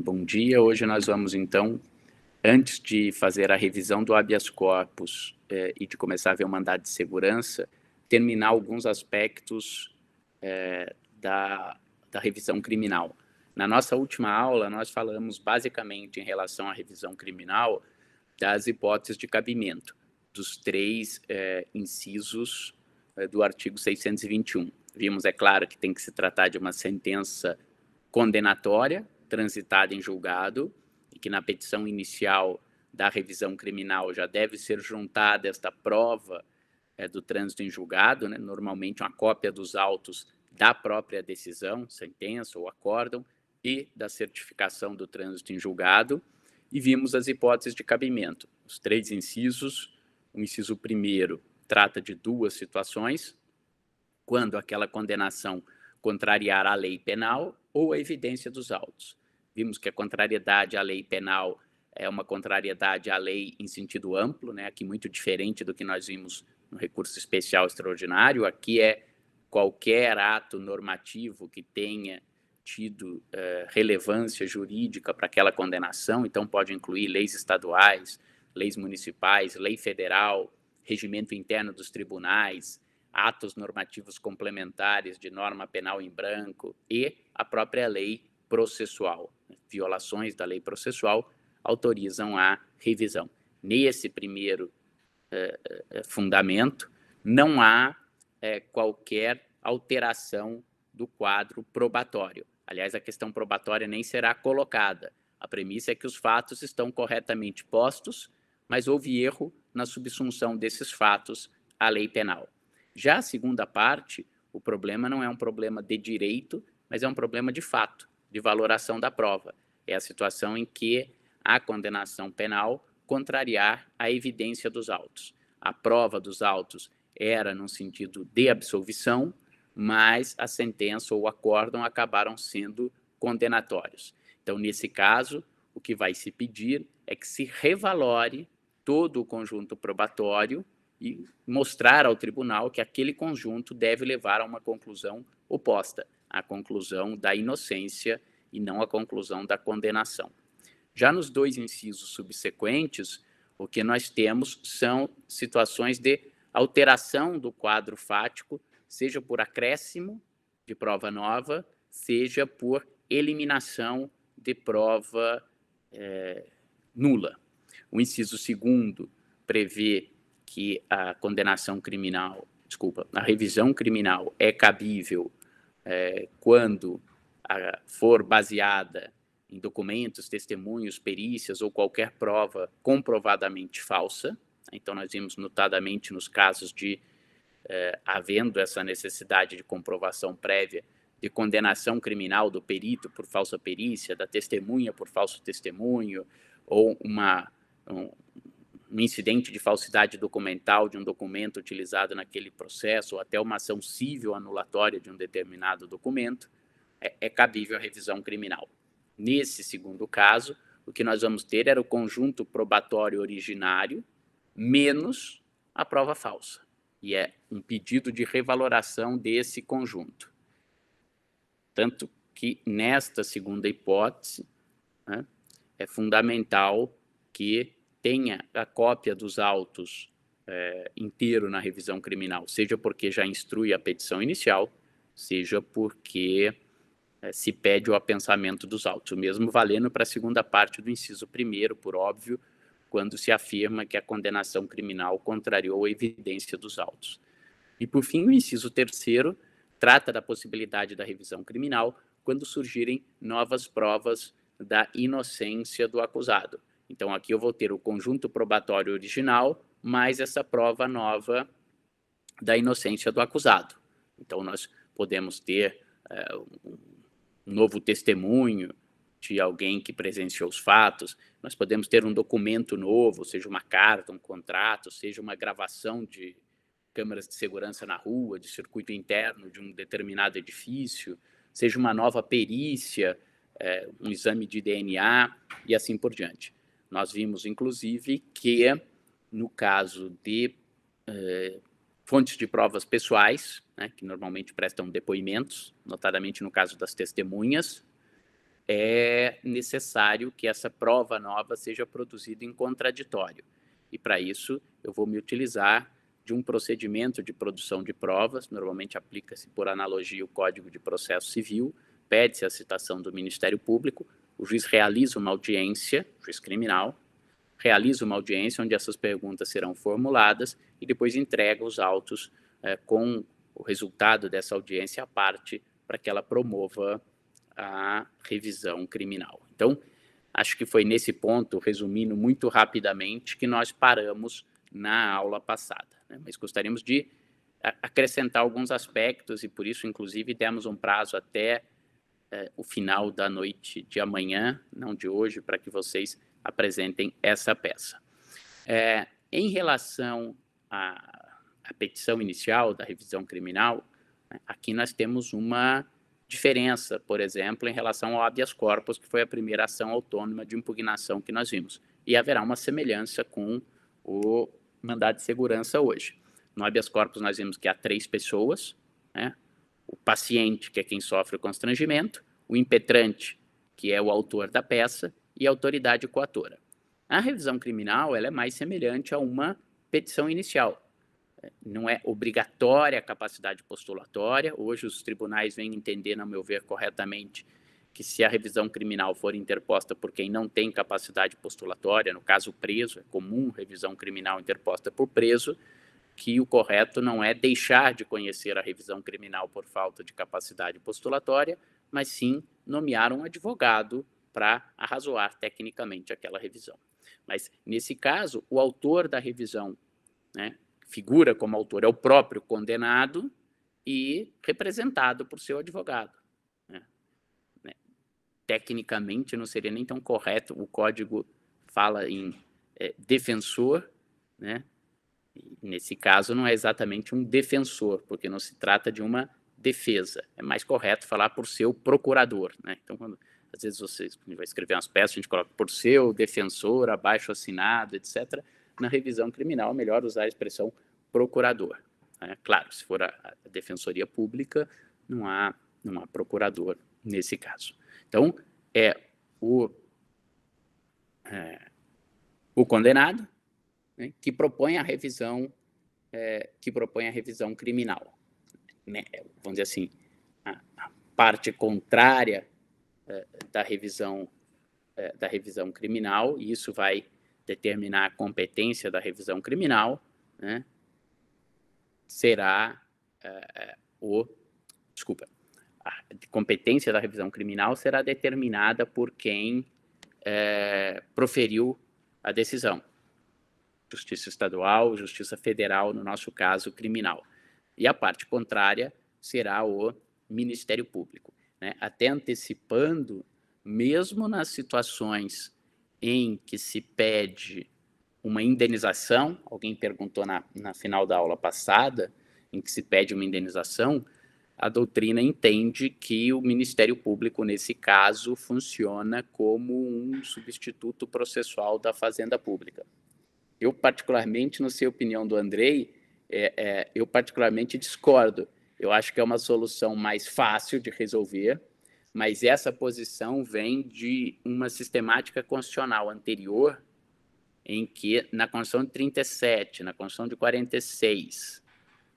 Bom dia. Hoje nós vamos, então, antes de fazer a revisão do habeas corpus eh, e de começar a ver o mandado de segurança, terminar alguns aspectos eh, da, da revisão criminal. Na nossa última aula, nós falamos basicamente em relação à revisão criminal das hipóteses de cabimento, dos três eh, incisos eh, do artigo 621. Vimos, é claro, que tem que se tratar de uma sentença condenatória, transitada em julgado, e que na petição inicial da revisão criminal já deve ser juntada esta prova é, do trânsito em julgado, né? normalmente uma cópia dos autos da própria decisão, sentença ou acórdão, e da certificação do trânsito em julgado, e vimos as hipóteses de cabimento. Os três incisos, o inciso primeiro trata de duas situações, quando aquela condenação contrariar a lei penal ou a evidência dos autos. Vimos que a contrariedade à lei penal é uma contrariedade à lei em sentido amplo, né? aqui muito diferente do que nós vimos no recurso especial extraordinário. Aqui é qualquer ato normativo que tenha tido uh, relevância jurídica para aquela condenação, então pode incluir leis estaduais, leis municipais, lei federal, regimento interno dos tribunais, atos normativos complementares de norma penal em branco e a própria lei processual. Violações da lei processual autorizam a revisão. Nesse primeiro eh, eh, fundamento, não há eh, qualquer alteração do quadro probatório. Aliás, a questão probatória nem será colocada. A premissa é que os fatos estão corretamente postos, mas houve erro na subsunção desses fatos à lei penal. Já a segunda parte, o problema não é um problema de direito, mas é um problema de fato, de valoração da prova. É a situação em que a condenação penal contrariar a evidência dos autos. A prova dos autos era no sentido de absolvição, mas a sentença ou o acórdão acabaram sendo condenatórios. Então, nesse caso, o que vai se pedir é que se revalore todo o conjunto probatório e mostrar ao tribunal que aquele conjunto deve levar a uma conclusão oposta, a conclusão da inocência e não a conclusão da condenação. Já nos dois incisos subsequentes, o que nós temos são situações de alteração do quadro fático, seja por acréscimo de prova nova, seja por eliminação de prova é, nula. O inciso segundo prevê que a condenação criminal, desculpa, a revisão criminal é cabível é, quando a, for baseada em documentos, testemunhos, perícias ou qualquer prova comprovadamente falsa. Então, nós vimos notadamente nos casos de é, havendo essa necessidade de comprovação prévia de condenação criminal do perito por falsa perícia, da testemunha por falso testemunho, ou uma, um, um incidente de falsidade documental de um documento utilizado naquele processo, ou até uma ação civil anulatória de um determinado documento, é, é cabível a revisão criminal. Nesse segundo caso, o que nós vamos ter era o conjunto probatório originário menos a prova falsa. E é um pedido de revaloração desse conjunto. Tanto que, nesta segunda hipótese, né, é fundamental que tenha a cópia dos autos é, inteiro na revisão criminal, seja porque já instrui a petição inicial, seja porque é, se pede o apensamento dos autos, o mesmo valendo para a segunda parte do inciso primeiro, por óbvio, quando se afirma que a condenação criminal contrariou a evidência dos autos. E, por fim, o inciso terceiro trata da possibilidade da revisão criminal quando surgirem novas provas da inocência do acusado, então, aqui eu vou ter o conjunto probatório original mais essa prova nova da inocência do acusado. Então, nós podemos ter é, um novo testemunho de alguém que presenciou os fatos, nós podemos ter um documento novo, seja uma carta, um contrato, seja uma gravação de câmeras de segurança na rua, de circuito interno de um determinado edifício, seja uma nova perícia, é, um exame de DNA e assim por diante. Nós vimos, inclusive, que no caso de eh, fontes de provas pessoais, né, que normalmente prestam depoimentos, notadamente no caso das testemunhas, é necessário que essa prova nova seja produzida em contraditório. E para isso, eu vou me utilizar de um procedimento de produção de provas, normalmente aplica-se por analogia o Código de Processo Civil, pede-se a citação do Ministério Público, o juiz realiza uma audiência, juiz criminal, realiza uma audiência onde essas perguntas serão formuladas e depois entrega os autos é, com o resultado dessa audiência à parte para que ela promova a revisão criminal. Então, acho que foi nesse ponto, resumindo muito rapidamente, que nós paramos na aula passada. Né? Mas gostaríamos de acrescentar alguns aspectos e por isso, inclusive, demos um prazo até é, o final da noite de amanhã, não de hoje, para que vocês apresentem essa peça. É, em relação à, à, petição inicial da revisão criminal, né, aqui nós temos uma diferença, por exemplo, em relação ao habeas corpus, que foi a primeira ação autônoma de impugnação que nós vimos. E haverá uma semelhança com o mandado de segurança hoje. No habeas corpus nós vimos que há três pessoas, né? O paciente, que é quem sofre o constrangimento, o impetrante, que é o autor da peça, e a autoridade coatora. A revisão criminal ela é mais semelhante a uma petição inicial. Não é obrigatória a capacidade postulatória. Hoje os tribunais vêm entender, no meu ver, corretamente, que se a revisão criminal for interposta por quem não tem capacidade postulatória, no caso preso, é comum revisão criminal interposta por preso, que o correto não é deixar de conhecer a revisão criminal por falta de capacidade postulatória, mas sim nomear um advogado para arrazoar tecnicamente aquela revisão. Mas, nesse caso, o autor da revisão, né, figura como autor, é o próprio condenado e representado por seu advogado. Né? né. Tecnicamente, não seria nem tão correto, o código fala em é, defensor, né? Nesse caso, não é exatamente um defensor, porque não se trata de uma defesa. É mais correto falar por seu procurador. Né? Então, quando às vezes você vai escrever umas peças, a gente coloca por seu defensor, abaixo assinado, etc. Na revisão criminal, é melhor usar a expressão procurador. Né? Claro, se for a, defensoria pública, não há, não há procurador nesse caso. Então, é o, é, o condenado né, que propõe a revisão é, que propõe a revisão criminal. Né? Vamos dizer assim, a, a parte contrária é, da revisão é, da revisão criminal e isso vai determinar a competência da revisão criminal, né? Será é, o desculpa a competência da revisão criminal será determinada por quem é, proferiu a decisão. Justiça Estadual, Justiça Federal, no nosso caso, criminal. E a parte contrária será o Ministério Público né, até antecipando, mesmo nas situações em que se pede uma indenização, alguém perguntou na, na final da aula passada, em que se pede uma indenização, a doutrina entende que o Ministério Público, nesse caso, funciona como um substituto processual da Fazenda Pública. Eu, particularmente, não sei a opinião do Andrei, é, é, eu particularmente discordo. Eu acho que é uma solução mais fácil de resolver, mas essa posição vem de uma sistemática constitucional anterior, em que na Constituição de 37, na Constituição de 46,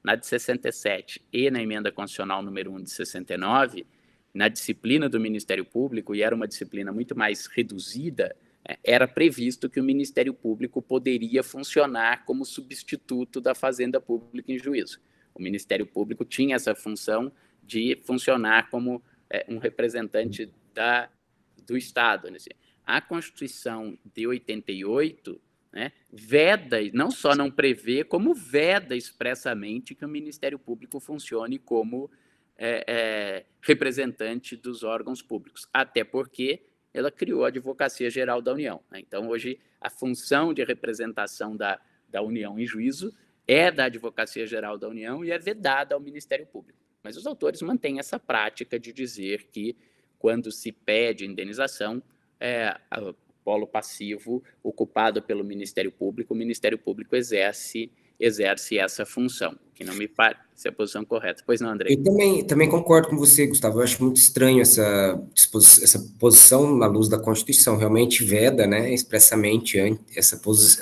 na de 67 e na Emenda Constitucional número 1 de 69, na disciplina do Ministério Público, e era uma disciplina muito mais reduzida, era previsto que o Ministério Público poderia funcionar como substituto da Fazenda Pública em juízo. O Ministério Público tinha essa função de funcionar como é, um representante da, do Estado. Né? A Constituição de 88 né, veda, não só não prevê, como veda expressamente que o Ministério Público funcione como é, é, representante dos órgãos públicos, até porque ela criou a Advocacia Geral da União. Né? Então, hoje, a função de representação da, da União em juízo é da Advocacia Geral da União e é vedada ao Ministério Público. Mas os autores mantêm essa prática de dizer que, quando se pede indenização, é, o polo passivo ocupado pelo Ministério Público, o Ministério Público exerce, exerce essa função, que não me, essa é a posição correta. Pois não, André? Eu também, também concordo com você, Gustavo. Eu acho muito estranho essa, essa posição na luz da Constituição. Realmente veda, né, expressamente essa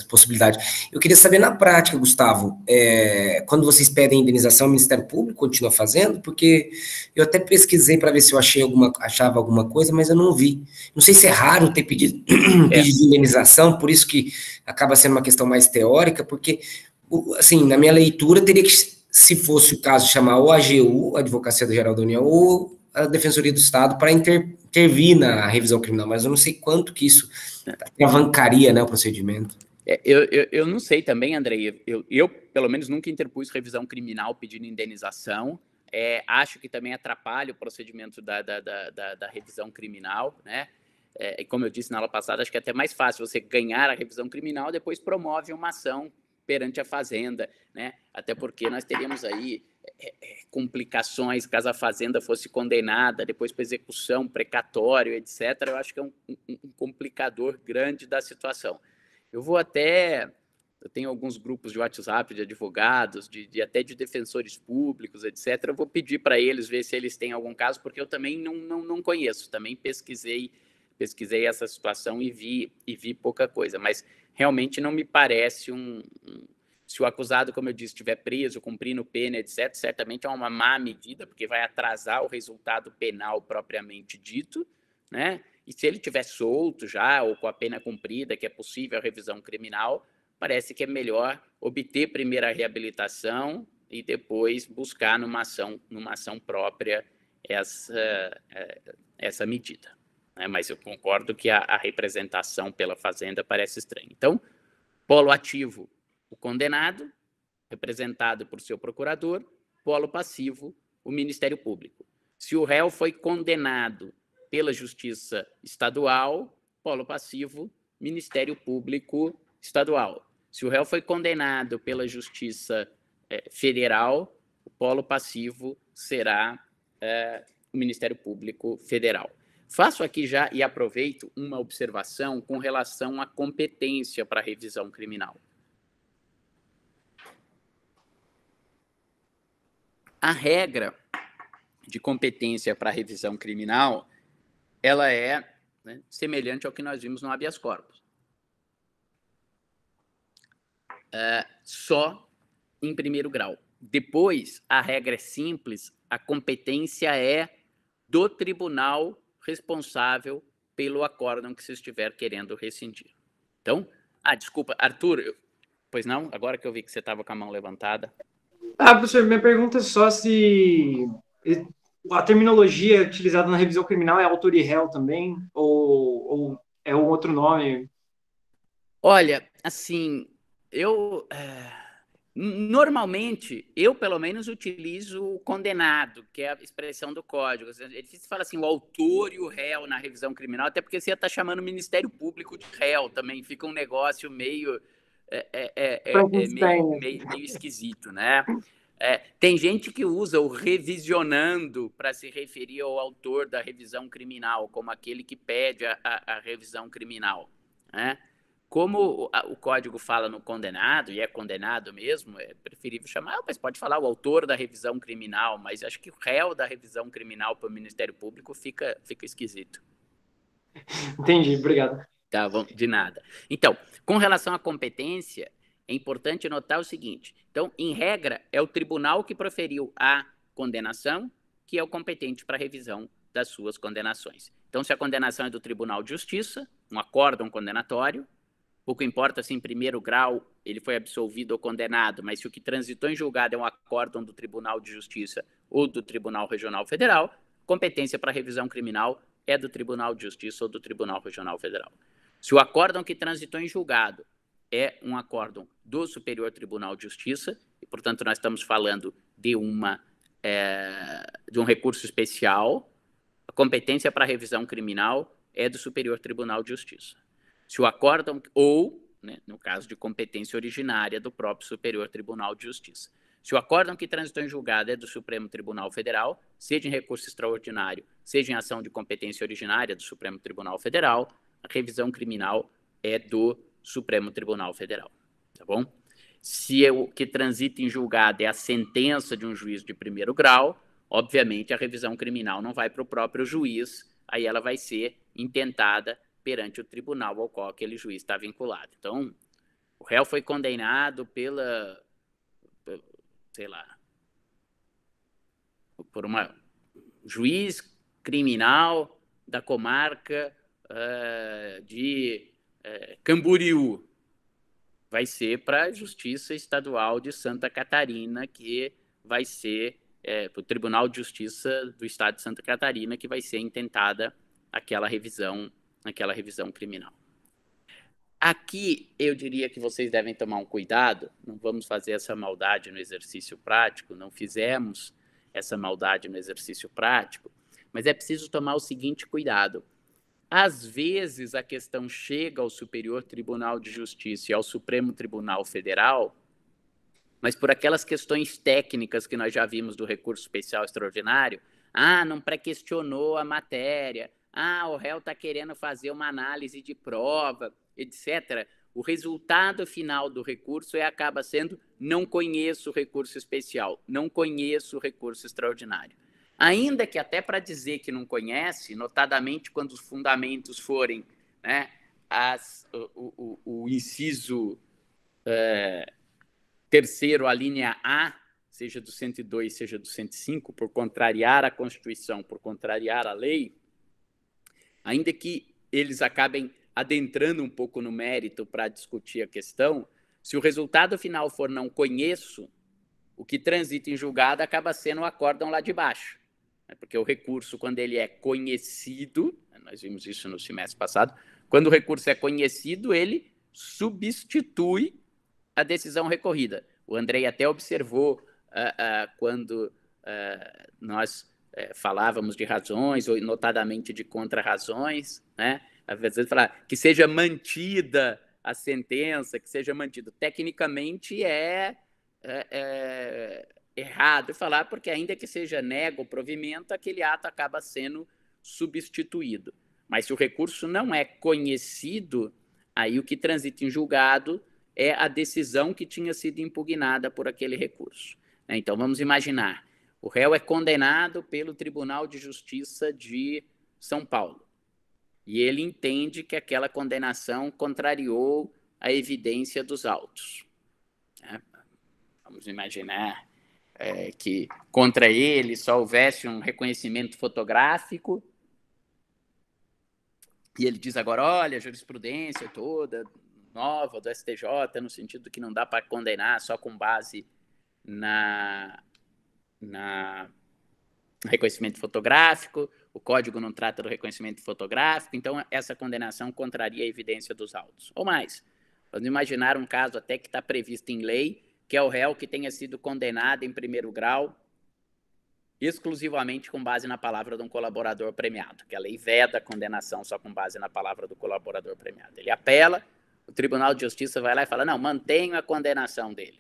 possibilidade. Eu queria saber na prática, Gustavo, é, quando vocês pedem indenização, o Ministério Público continua fazendo? Porque eu até pesquisei para ver se eu achei alguma, achava alguma coisa, mas eu não vi. Não sei se é raro ter pedido, é. pedido de indenização, por isso que acaba sendo uma questão mais teórica, porque assim, na minha leitura, teria que se fosse o caso, chamar o AGU, a Advocacia Geral da União, ou a Defensoria do Estado para inter, intervir na revisão criminal, mas eu não sei quanto que isso avancaria né, o procedimento. É, eu, eu, eu, não sei também, Andrei, eu, eu, pelo menos nunca interpus revisão criminal pedindo indenização, é, acho que também atrapalha o procedimento da, da, da, da, da revisão criminal, né? É, e como eu disse na aula passada, acho que é até mais fácil você ganhar a revisão criminal, depois promove uma ação perante a fazenda, né? Até porque nós teríamos aí é, é, complicações caso a fazenda fosse condenada, depois para execução, precatório, etc. Eu acho que é um, um, um, complicador grande da situação. Eu vou até, eu tenho alguns grupos de WhatsApp de advogados, de, de até de defensores públicos, etc. Eu vou pedir para eles ver se eles têm algum caso, porque eu também não, não, não conheço. Também pesquisei pesquisei essa situação e vi e vi pouca coisa, mas realmente não me parece um, um se o acusado, como eu disse, estiver preso, cumprindo pena, etc., certamente é uma má medida, porque vai atrasar o resultado penal propriamente dito, né? E se ele estiver solto já, ou com a pena cumprida, que é possível a revisão criminal, parece que é melhor obter primeiro a reabilitação e depois buscar numa ação, numa ação própria essa, eh, essa medida né? mas eu concordo que a, a, representação pela fazenda parece estranha. Então, polo ativo, o condenado, representado por seu procurador, polo passivo, o Ministério Público. Se o réu foi condenado pela Justiça Estadual, polo passivo, Ministério Público Estadual. Se o réu foi condenado pela Justiça eh, Federal, o polo passivo será eh, o Ministério Público Federal. Faço aqui já e aproveito uma observação com relação à competência para revisão criminal. A regra de competência para revisão criminal, ela é né, semelhante ao que nós vimos no habeas corpus. É, só em primeiro grau. Depois, a regra é simples, a competência é do tribunal responsável pelo acórdão que você estiver querendo rescindir. Então, ah, desculpa, Arthur, eu, pois não? Agora que eu vi que você estava com a mão levantada. Ah, professor, minha pergunta é só se a terminologia utilizada na revisão criminal é autor e réu também, ou, ou é um outro nome? Olha, assim, eu... É Normalmente, eu pelo menos utilizo o condenado, que é a expressão do código. É difícil falar assim, o autor e o réu na revisão criminal, até porque você ia estar chamando o Ministério Público de réu também, fica um negócio meio, é, é, é, é, é meio, meio, meio, esquisito, né? É, tem gente que usa o revisionando para se referir ao autor da revisão criminal, como aquele que pede a, a, a revisão criminal, né? Como o, código fala no condenado, e é condenado mesmo, é preferível chamar, mas pode falar o autor da revisão criminal, mas acho que o réu da revisão criminal para o Ministério Público fica, fica esquisito. Entendi, obrigado. Tá bom, de nada. Então, com relação à competência, é importante notar o seguinte: então, em regra, é o tribunal que proferiu a condenação que é o competente para revisão das suas condenações. Então, se a condenação é do Tribunal de Justiça, um acórdão condenatório, pouco importa se em primeiro grau ele foi absolvido ou condenado, mas se o que transitou em julgado é um acórdão do Tribunal de Justiça ou do Tribunal Regional Federal, competência para revisão criminal é do Tribunal de Justiça ou do Tribunal Regional Federal. Se o acórdão que transitou em julgado é um acórdão do Superior Tribunal de Justiça, e portanto nós estamos falando de uma é, de um recurso especial, a competência para revisão criminal é do Superior Tribunal de Justiça. Se o acórdão, ou, né, no caso de competência originária do próprio Superior Tribunal de Justiça. Se o acórdão que transitou em julgado é do Supremo Tribunal Federal, seja em recurso extraordinário, seja em ação de competência originária do Supremo Tribunal Federal, a revisão criminal é do Supremo Tribunal Federal. Tá bom? Se o que transita em julgado é a sentença de um juiz de primeiro grau, obviamente a revisão criminal não vai para o próprio juiz, aí ela vai ser intentada perante o tribunal ao qual aquele juiz está vinculado. Então, o réu foi condenado pela, sei lá, por uma juiz criminal da comarca uh, de uh, Camboriú. Vai ser para a Justiça Estadual de Santa Catarina, que vai ser é, para o Tribunal de Justiça do Estado de Santa Catarina, que vai ser intentada aquela revisão, aquela revisão criminal. Aqui eu diria que vocês devem tomar um cuidado, não vamos fazer essa maldade no exercício prático, não fizemos essa maldade no exercício prático, mas é preciso tomar o seguinte cuidado. Às vezes a questão chega ao Superior Tribunal de Justiça e ao Supremo Tribunal Federal, mas por aquelas questões técnicas que nós já vimos do recurso especial extraordinário, ah, não pré-questionou a matéria, ah, o réu está querendo fazer uma análise de prova, etc., o resultado final do recurso é, acaba sendo não conheço o recurso especial, não conheço o recurso extraordinário. Ainda que até para dizer que não conhece, notadamente quando os fundamentos forem né, as, o, o, o inciso é, terceiro, a linha A, seja do 102, seja do 105, por contrariar a Constituição, por contrariar a lei, ainda que eles acabem adentrando um pouco no mérito para discutir a questão, se o resultado final for não conheço, o que transita em julgado acaba sendo o acórdão lá de baixo. Né? Porque o recurso, quando ele é conhecido, né, nós vimos isso no semestre passado, quando o recurso é conhecido, ele substitui a decisão recorrida. O Andrei até observou uh, uh, quando uh, nós eh, falávamos de razões, ou notadamente de contra-razões, né? às vezes falar que seja mantida a sentença, que seja mantido. Tecnicamente é, é, é, errado falar, porque ainda que seja nego o provimento, aquele ato acaba sendo substituído. Mas se o recurso não é conhecido, aí o que transita em julgado é a decisão que tinha sido impugnada por aquele recurso. Né? Então vamos imaginar, o réu é condenado pelo Tribunal de Justiça de São Paulo e ele entende que aquela condenação contrariou a evidência dos autos. É, vamos imaginar é, que contra ele só houvesse um reconhecimento fotográfico e ele diz agora, olha, a jurisprudência toda nova do STJ, no sentido que não dá para condenar só com base na, na reconhecimento fotográfico, o código não trata do reconhecimento fotográfico, então essa condenação contraria a evidência dos autos. Ou mais, vamos imaginar um caso até que está previsto em lei, que é o réu que tenha sido condenado em primeiro grau exclusivamente com base na palavra de um colaborador premiado, que a lei veda a condenação só com base na palavra do colaborador premiado. Ele apela, o Tribunal de Justiça vai lá e fala, não, mantenha a condenação dele.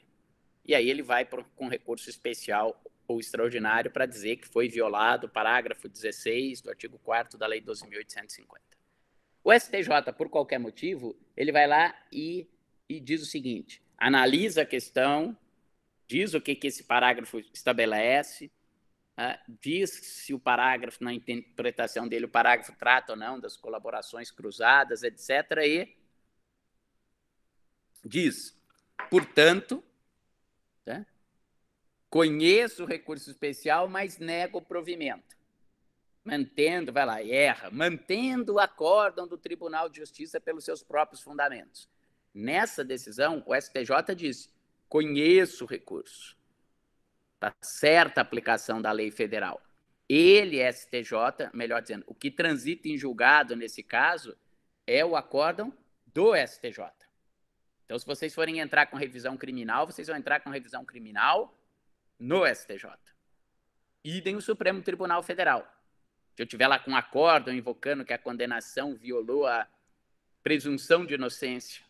E aí ele vai pro, com recurso especial ou extraordinário para dizer que foi violado o parágrafo 16 do artigo 4 da Lei 12.850. O STJ, por qualquer motivo, ele vai lá e, e diz o seguinte: analisa a questão, diz o que, que esse parágrafo estabelece, uh, diz se o parágrafo, na interpretação dele, o parágrafo trata ou não das colaborações cruzadas, etc. E diz, portanto, né, Conheço o recurso especial, mas nego o provimento. Mantendo, vai lá, erra, mantendo o acórdão do Tribunal de Justiça pelos seus próprios fundamentos. Nessa decisão, o STJ disse: conheço o recurso. Está certa a aplicação da lei federal. Ele, STJ, melhor dizendo, o que transita em julgado nesse caso é o acórdão do STJ. Então, se vocês forem entrar com revisão criminal, vocês vão entrar com revisão criminal no STJ. Idem o Supremo Tribunal Federal. Se eu tiver lá com um acórdão invocando que a condenação violou a presunção de inocência,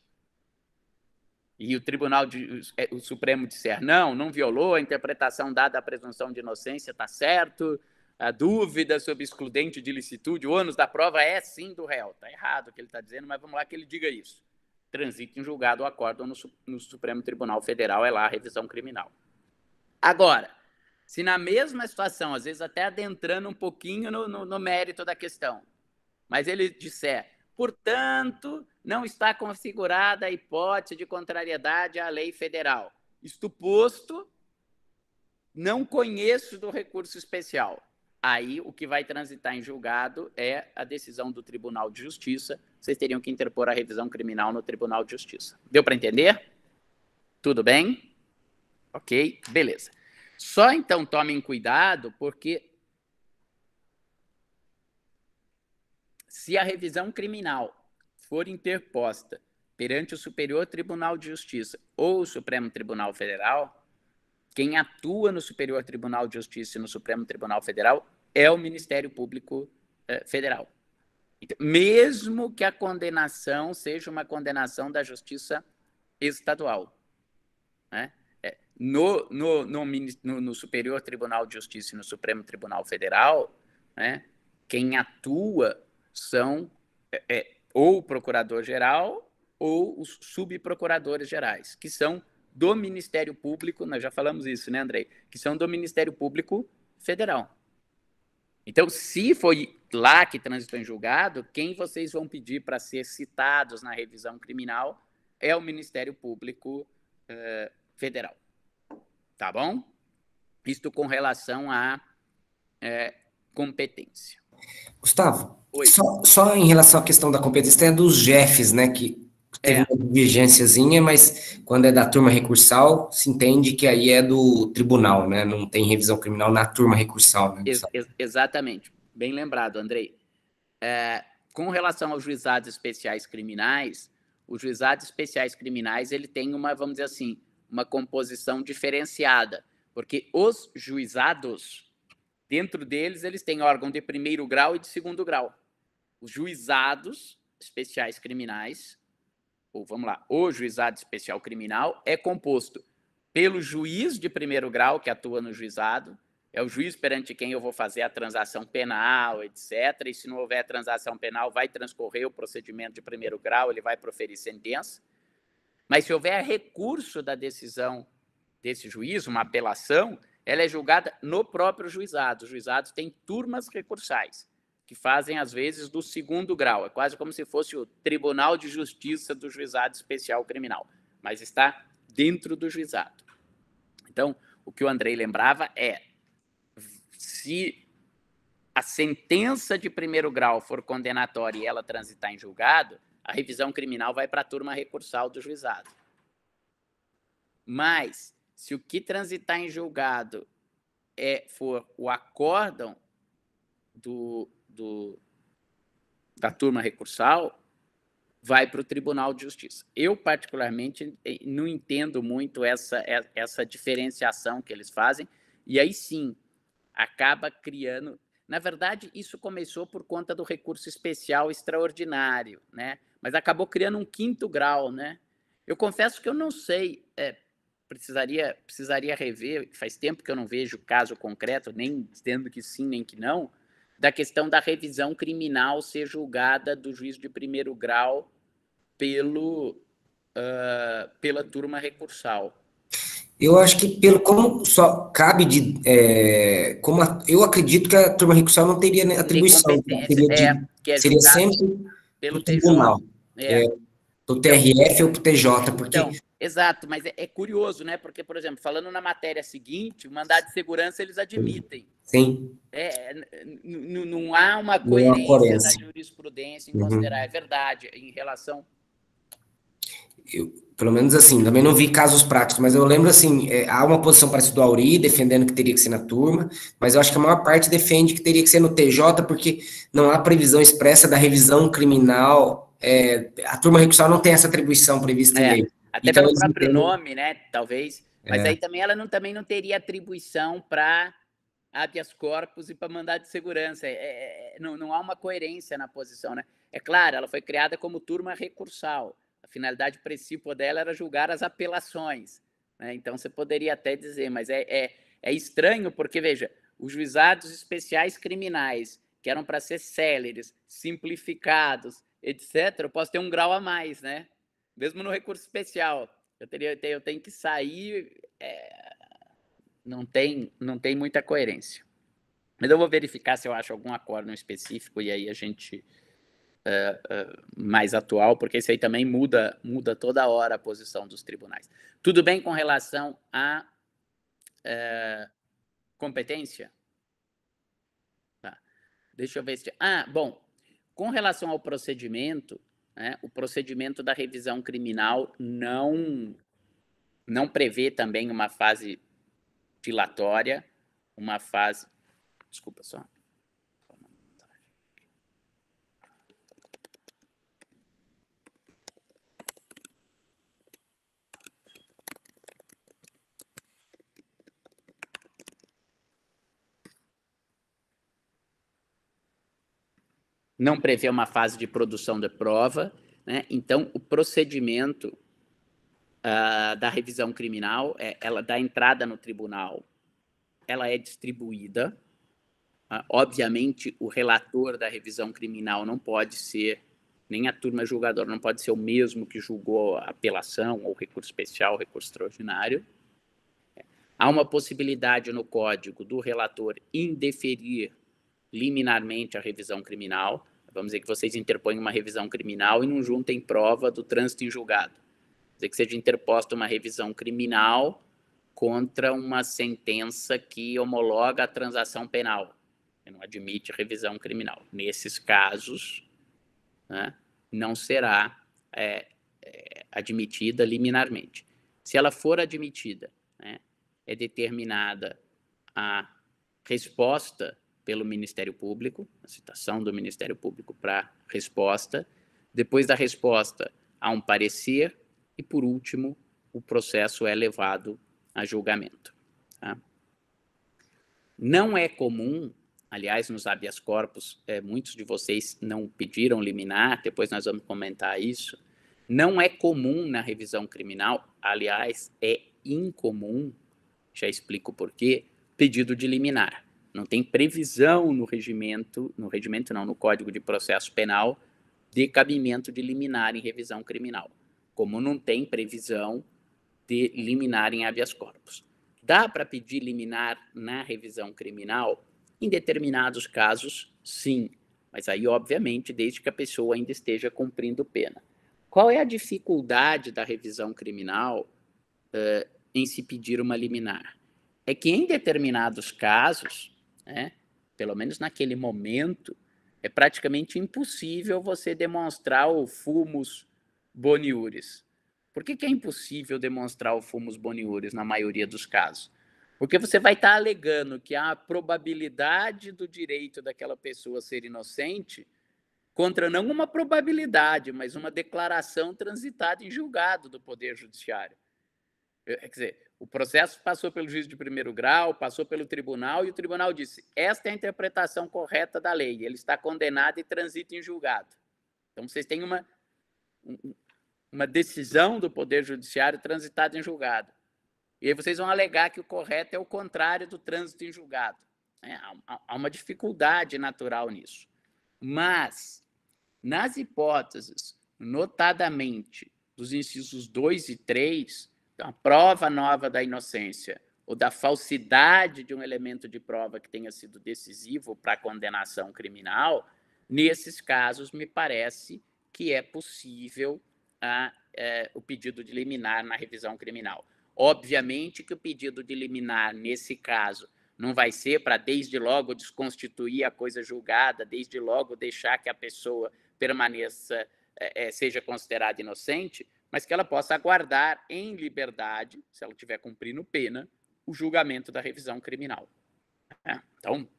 e o Tribunal de, é, o Supremo disser não, não violou, a interpretação dada à presunção de inocência está certo, a dúvida sobre excludente de licitude, o ônus da prova é sim do réu. Está errado o que ele está dizendo, mas vamos lá que ele diga isso. transita em julgado ou acórdão no, no Supremo Tribunal Federal, é lá a revisão criminal. Agora, se na mesma situação, às vezes até adentrando um pouquinho no, no, no mérito da questão, mas ele disser, portanto, não está configurada a hipótese de contrariedade à lei federal. Isto posto, não conheço do recurso especial. Aí o que vai transitar em julgado é a decisão do Tribunal de Justiça. Vocês teriam que interpor a revisão criminal no Tribunal de Justiça. Deu para entender? Tudo bem? Ok, beleza. Só então tomem cuidado, porque se a revisão criminal for interposta perante o Superior Tribunal de Justiça ou o Supremo Tribunal Federal, quem atua no Superior Tribunal de Justiça e no Supremo Tribunal Federal é o Ministério Público eh, Federal. Então, mesmo que a condenação seja uma condenação da Justiça Estadual. Né? No, no, no, no, Superior Tribunal de Justiça e no Supremo Tribunal Federal, né, quem atua são é, é, ou o procurador-geral ou os subprocuradores gerais, que são do Ministério Público, nós já falamos isso, né, Andrei? Que são do Ministério Público Federal. Então, se foi lá que transitou em julgado, quem vocês vão pedir para ser citados na revisão criminal é o Ministério Público uh, Federal. Tá bom? Isto com relação à é, competência. Gustavo, só, só, em relação à questão da competência, tem a dos Jeffs, né, que teve é. uma divergênciazinha, mas quando é da turma recursal, se entende que aí é do tribunal, né? Não tem revisão criminal na turma recursal, né? Ex exatamente. Bem lembrado, Andrei. É, com relação aos juizados especiais criminais, os juizados especiais criminais, ele tem uma, vamos dizer assim, uma composição diferenciada, porque os juizados, dentro deles, eles têm órgão de primeiro grau e de segundo grau. Os juizados especiais criminais ou vamos lá, o juizado especial criminal é composto pelo juiz de primeiro grau que atua no juizado, é o juiz perante quem eu vou fazer a transação penal, etc. E se não houver transação penal, vai transcorrer o procedimento de primeiro grau, ele vai proferir sentença. Mas se houver recurso da decisão desse juiz, uma apelação, ela é julgada no próprio juizado. Os juizados têm turmas recursais que fazem, às vezes, do segundo grau. É quase como se fosse o Tribunal de Justiça do Juizado Especial Criminal, mas está dentro do juizado. Então, o que o Andrei lembrava é: se a sentença de primeiro grau for condenatória e ela transitar em julgado, a revisão criminal vai para a turma recursal do juizado. Mas, se o que transitar em julgado é, for o acórdão do, do, da turma recursal vai para o Tribunal de Justiça. Eu, particularmente, eh, não entendo muito essa, eh, essa diferenciação que eles fazem, e aí sim acaba criando. Na verdade, isso começou por conta do recurso especial extraordinário, né? Mas acabou criando um quinto grau. Né? Eu confesso que eu não sei, é, precisaria, precisaria rever, faz tempo que eu não vejo caso concreto, nem dizendo que sim, nem que não, da questão da revisão criminal ser julgada do juiz de primeiro grau pelo, uh, pela turma recursal. Eu acho que pelo como só cabe de é, como a, eu acredito que a turma recursal não teria atribuição, teria de, é, é seria sempre pelo tribunal, é. é, do TRF ou pro TJ, porque então, Exato, mas é, é, curioso, né? Porque, por exemplo, falando na matéria seguinte, o mandado de segurança eles admitem. Sim. É, não há uma coerência, coerência, da jurisprudência em uhum. considerar, é verdade, em relação. Eu, pelo menos assim, também não vi casos práticos, mas eu lembro assim, é, há uma posição parecida do Auri, defendendo que teria que ser na turma, mas eu acho que a maior parte defende que teria que ser no TJ, porque não há previsão expressa da revisão criminal, é, a turma recursal não tem essa atribuição prevista é. em lei. Até então, pelo próprio nome, né? Talvez. Mas é. aí também ela não, também não teria atribuição para habeas corpus e para mandado de segurança. É, é, é, não, não há uma coerência na posição, né? É claro, ela foi criada como turma recursal. A finalidade principal dela era julgar as apelações. Né? Então você poderia até dizer, mas é, é, é estranho porque, veja, os juizados especiais criminais, que eram para ser céleres, simplificados, etc., eu posso ter um grau a mais, né? mesmo no recurso especial. Eu, teria, eu tenho que sair, é, não, tem, não tem muita coerência. Mas eu vou verificar se eu acho algum acordo específico e aí a gente uh, uh, mais atual, porque isso aí também muda, muda toda hora a posição dos tribunais. Tudo bem com relação à competência? Tá. Deixa eu ver se. Ah, bom. Com relação ao procedimento, né, o procedimento da revisão criminal não não prevê também uma fase dilatória, uma fase. Desculpa só. Não prevê uma fase de produção de prova, né? então o procedimento uh, da revisão criminal, é, ela dá entrada no tribunal, ela é distribuída. Uh, obviamente, o relator da revisão criminal não pode ser, nem a turma julgadora, não pode ser o mesmo que julgou a apelação, ou recurso especial, recurso extraordinário. Há uma possibilidade no código do relator indeferir liminarmente a revisão criminal, Vamos dizer que vocês interpõem uma revisão criminal e não juntem prova do trânsito em julgado. Dizer que seja interposta uma revisão criminal contra uma sentença que homologa a transação penal, não admite revisão criminal. Nesses casos, né, não será é, é, admitida liminarmente. Se ela for admitida, né, é determinada a resposta pelo Ministério Público, a citação do Ministério Público para resposta. Depois da resposta, há um parecer e, por último, o processo é levado a julgamento. Tá? Não é comum, aliás, nos habeas corpus, é, muitos de vocês não pediram liminar, depois nós vamos comentar isso. Não é comum na revisão criminal, aliás, é incomum, já explico por quê, pedido de liminar. Não tem previsão no regimento, no regimento não, no Código de Processo Penal, de cabimento de liminar em revisão criminal, como não tem previsão de liminar em habeas corpus. Dá para pedir liminar na revisão criminal? Em determinados casos, sim, mas aí, obviamente, desde que a pessoa ainda esteja cumprindo pena. Qual é a dificuldade da revisão criminal uh, em se pedir uma liminar? É que, em determinados casos, né? pelo menos naquele momento, é praticamente impossível você demonstrar o fumus boniuris. Por que, que é impossível demonstrar o fumus boniuris na maioria dos casos? Porque você vai estar alegando que a probabilidade do direito daquela pessoa ser inocente contra não uma probabilidade, mas uma declaração transitada em julgado do Poder Judiciário. Quer dizer, o processo passou pelo juiz de primeiro grau, passou pelo tribunal, e o tribunal disse: esta é a interpretação correta da lei, ele está condenado e transita em julgado. Então, vocês têm uma, uma decisão do Poder Judiciário transitada em julgado. E aí vocês vão alegar que o correto é o contrário do trânsito em julgado. É, há uma dificuldade natural nisso. Mas, nas hipóteses, notadamente, dos incisos 2 e 3, então, a prova nova da inocência ou da falsidade de um elemento de prova que tenha sido decisivo para a condenação criminal, nesses casos, me parece que é possível a, é, o pedido de liminar na revisão criminal. Obviamente que o pedido de liminar, nesse caso, não vai ser para, desde logo, desconstituir a coisa julgada, desde logo deixar que a pessoa permaneça, é, é seja considerada inocente, mas que ela possa aguardar em liberdade, se ela estiver cumprindo pena, o julgamento da revisão criminal. É, então,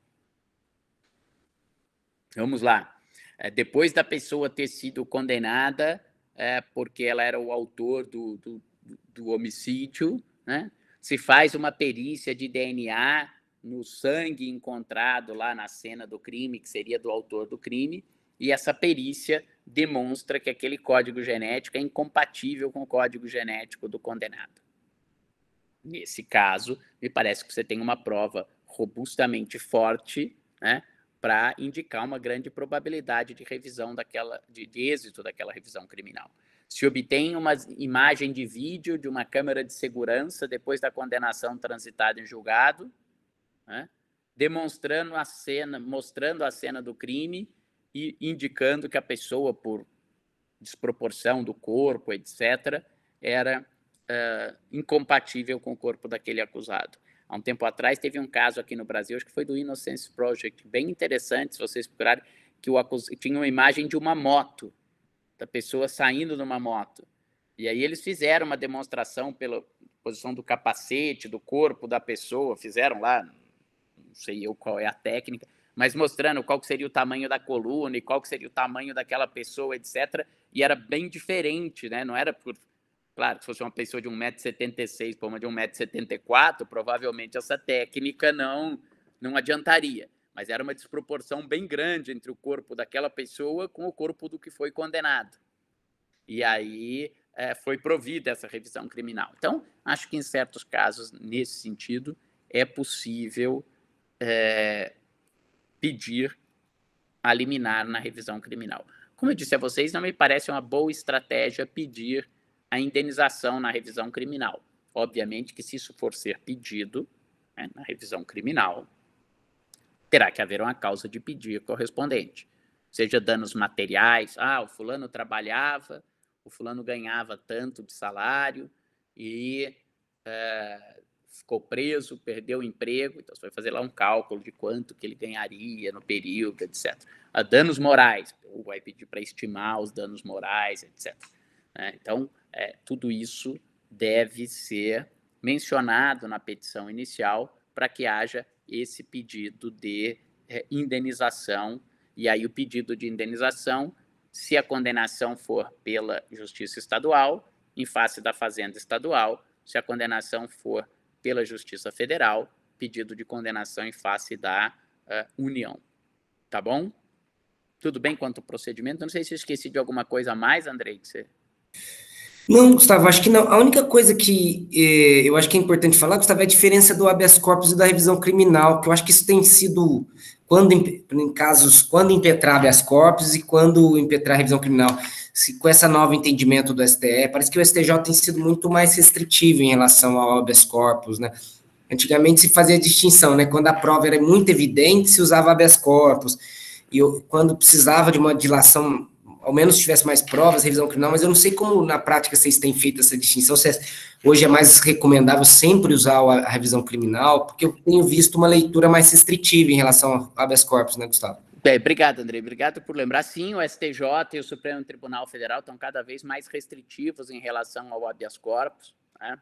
vamos lá. É, depois da pessoa ter sido condenada é, porque ela era o autor do, do, do homicídio, né, se faz uma perícia de DNA no sangue encontrado lá na cena do crime, que seria do autor do crime, e essa perícia demonstra que aquele código genético é incompatível com o código genético do condenado. Nesse caso, me parece que você tem uma prova robustamente forte, né, para indicar uma grande probabilidade de revisão daquela, de, de êxito daquela revisão criminal. se obtém uma imagem de vídeo de uma câmera de segurança depois da condenação transitada em julgado, né, demonstrando a cena, mostrando a cena do crime e indicando que a pessoa, por desproporção do corpo, etc., era uh, incompatível com o corpo daquele acusado. Há um tempo atrás teve um caso aqui no Brasil, acho que foi do Innocence Project, bem interessante, se vocês procurarem, que o acus... tinha uma imagem de uma moto, da pessoa saindo numa moto. E aí eles fizeram uma demonstração pela posição do capacete, do corpo da pessoa, fizeram lá, não sei eu qual é a técnica, mas mostrando qual seria o tamanho da coluna e qual seria o tamanho daquela pessoa, etc. E era bem diferente, né? Não era por... Claro, se fosse uma pessoa de 1,76m para uma de 1,74m, provavelmente essa técnica não, não adiantaria. Mas era uma desproporção bem grande entre o corpo daquela pessoa com o corpo do que foi condenado. E aí é, foi provida essa revisão criminal. Então, acho que em certos casos, nesse sentido, é possível é, pedir a liminar na revisão criminal. Como eu disse a vocês, não me parece uma boa estratégia pedir a indenização na revisão criminal. Obviamente que se isso for ser pedido né, na revisão criminal, terá que haver uma causa de pedir correspondente. Seja danos materiais, ah, o fulano trabalhava, o fulano ganhava tanto de salário e é, ficou preso, perdeu o emprego, então você vai fazer lá um cálculo de quanto que ele ganharia no período, etc. A danos morais, vai pedir para estimar os danos morais, etc. Né? Então, é, tudo isso deve ser mencionado na petição inicial para que haja esse pedido de é, indenização. E aí, o pedido de indenização, se a condenação for pela Justiça Estadual, em face da Fazenda Estadual, se a condenação for pela Justiça Federal, pedido de condenação em face da uh, União. Tá bom? Tudo bem quanto ao procedimento? Não sei se eu esqueci de alguma coisa a mais, Andrei, que você... Não, Gustavo, acho que não. A única coisa que eh, eu acho que é importante falar, Gustavo, é a diferença do habeas corpus e da revisão criminal, que eu acho que isso tem sido, quando em, em casos, quando impetrar habeas corpus e quando impetrar revisão criminal, se, com esse novo entendimento do STE, parece que o STJ tem sido muito mais restritivo em relação ao habeas corpus, né? Antigamente se fazia distinção, né? Quando a prova era muito evidente, se usava habeas corpus, e eu, quando precisava de uma dilação ao menos tivesse mais provas, revisão criminal, mas eu não sei como na prática vocês têm feito essa distinção, se é, hoje é mais recomendável sempre usar a, a, revisão criminal, porque eu tenho visto uma leitura mais restritiva em relação ao habeas corpus, né, Gustavo? Bem, obrigado, André. Obrigado por lembrar. Sim, o STJ e o Supremo Tribunal Federal estão cada vez mais restritivos em relação ao habeas corpus. Né?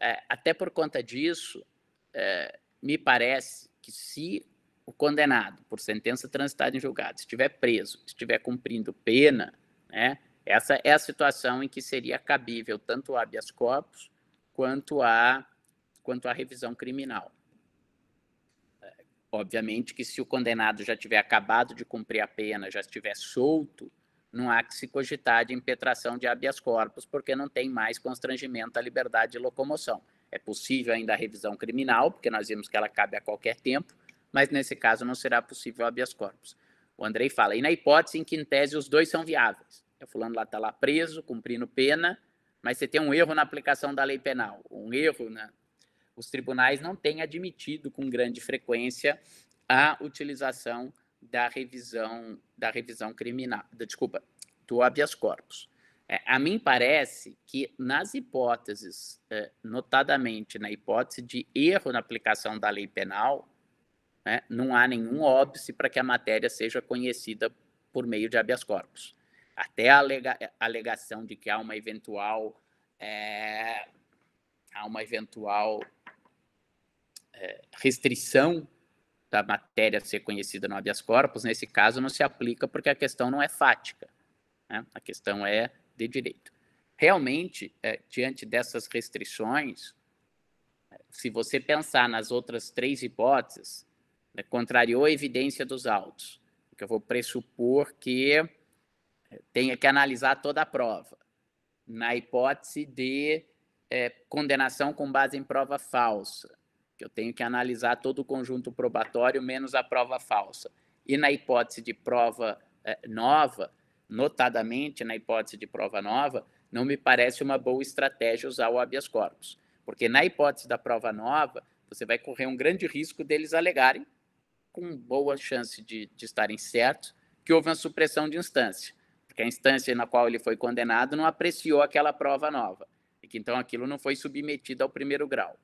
É, até por conta disso, é, me parece que se o condenado por sentença transitada em julgado estiver preso, estiver cumprindo pena, né, essa é a situação em que seria cabível tanto o habeas corpus quanto a, quanto a revisão criminal. Obviamente que se o condenado já tiver acabado de cumprir a pena, já estiver solto, não há que se cogitar de impetração de habeas corpus, porque não tem mais constrangimento à liberdade de locomoção. É possível ainda a revisão criminal, porque nós vimos que ela cabe a qualquer tempo, mas nesse caso não será possível habeas corpus. O Andrei fala, e na hipótese em que, em tese, os dois são viáveis. O fulano lá está lá preso, cumprindo pena, mas você tem um erro na aplicação da lei penal, um erro, né? Os tribunais não têm admitido com grande frequência a utilização da revisão da revisão criminal, desculpa, do habeas corpus. É, a mim parece que nas hipóteses, é, notadamente na hipótese de erro na aplicação da lei penal, né, não há nenhum óbice para que a matéria seja conhecida por meio de habeas corpus. Até a alega, alegação de que há uma eventual é, há uma eventual é, restrição da matéria ser conhecida no habeas corpus, nesse caso não se aplica porque a questão não é fática, né? a questão é de direito. Realmente, é, diante dessas restrições, se você pensar nas outras três hipóteses, né, contrariou a evidência dos autos, que eu vou pressupor que eh, tenha que analisar toda a prova, na hipótese de é, condenação com base em prova falsa, que eu tenho que analisar todo o conjunto probatório menos a prova falsa, e na hipótese de prova é, nova, notadamente na hipótese de prova nova, não me parece uma boa estratégia usar o habeas corpus, porque na hipótese da prova nova, você vai correr um grande risco deles alegarem, com boa chance de, de estarem certos, que houve uma supressão de instância, porque a instância na qual ele foi condenado não apreciou aquela prova nova, e que então aquilo não foi submetido ao primeiro grau.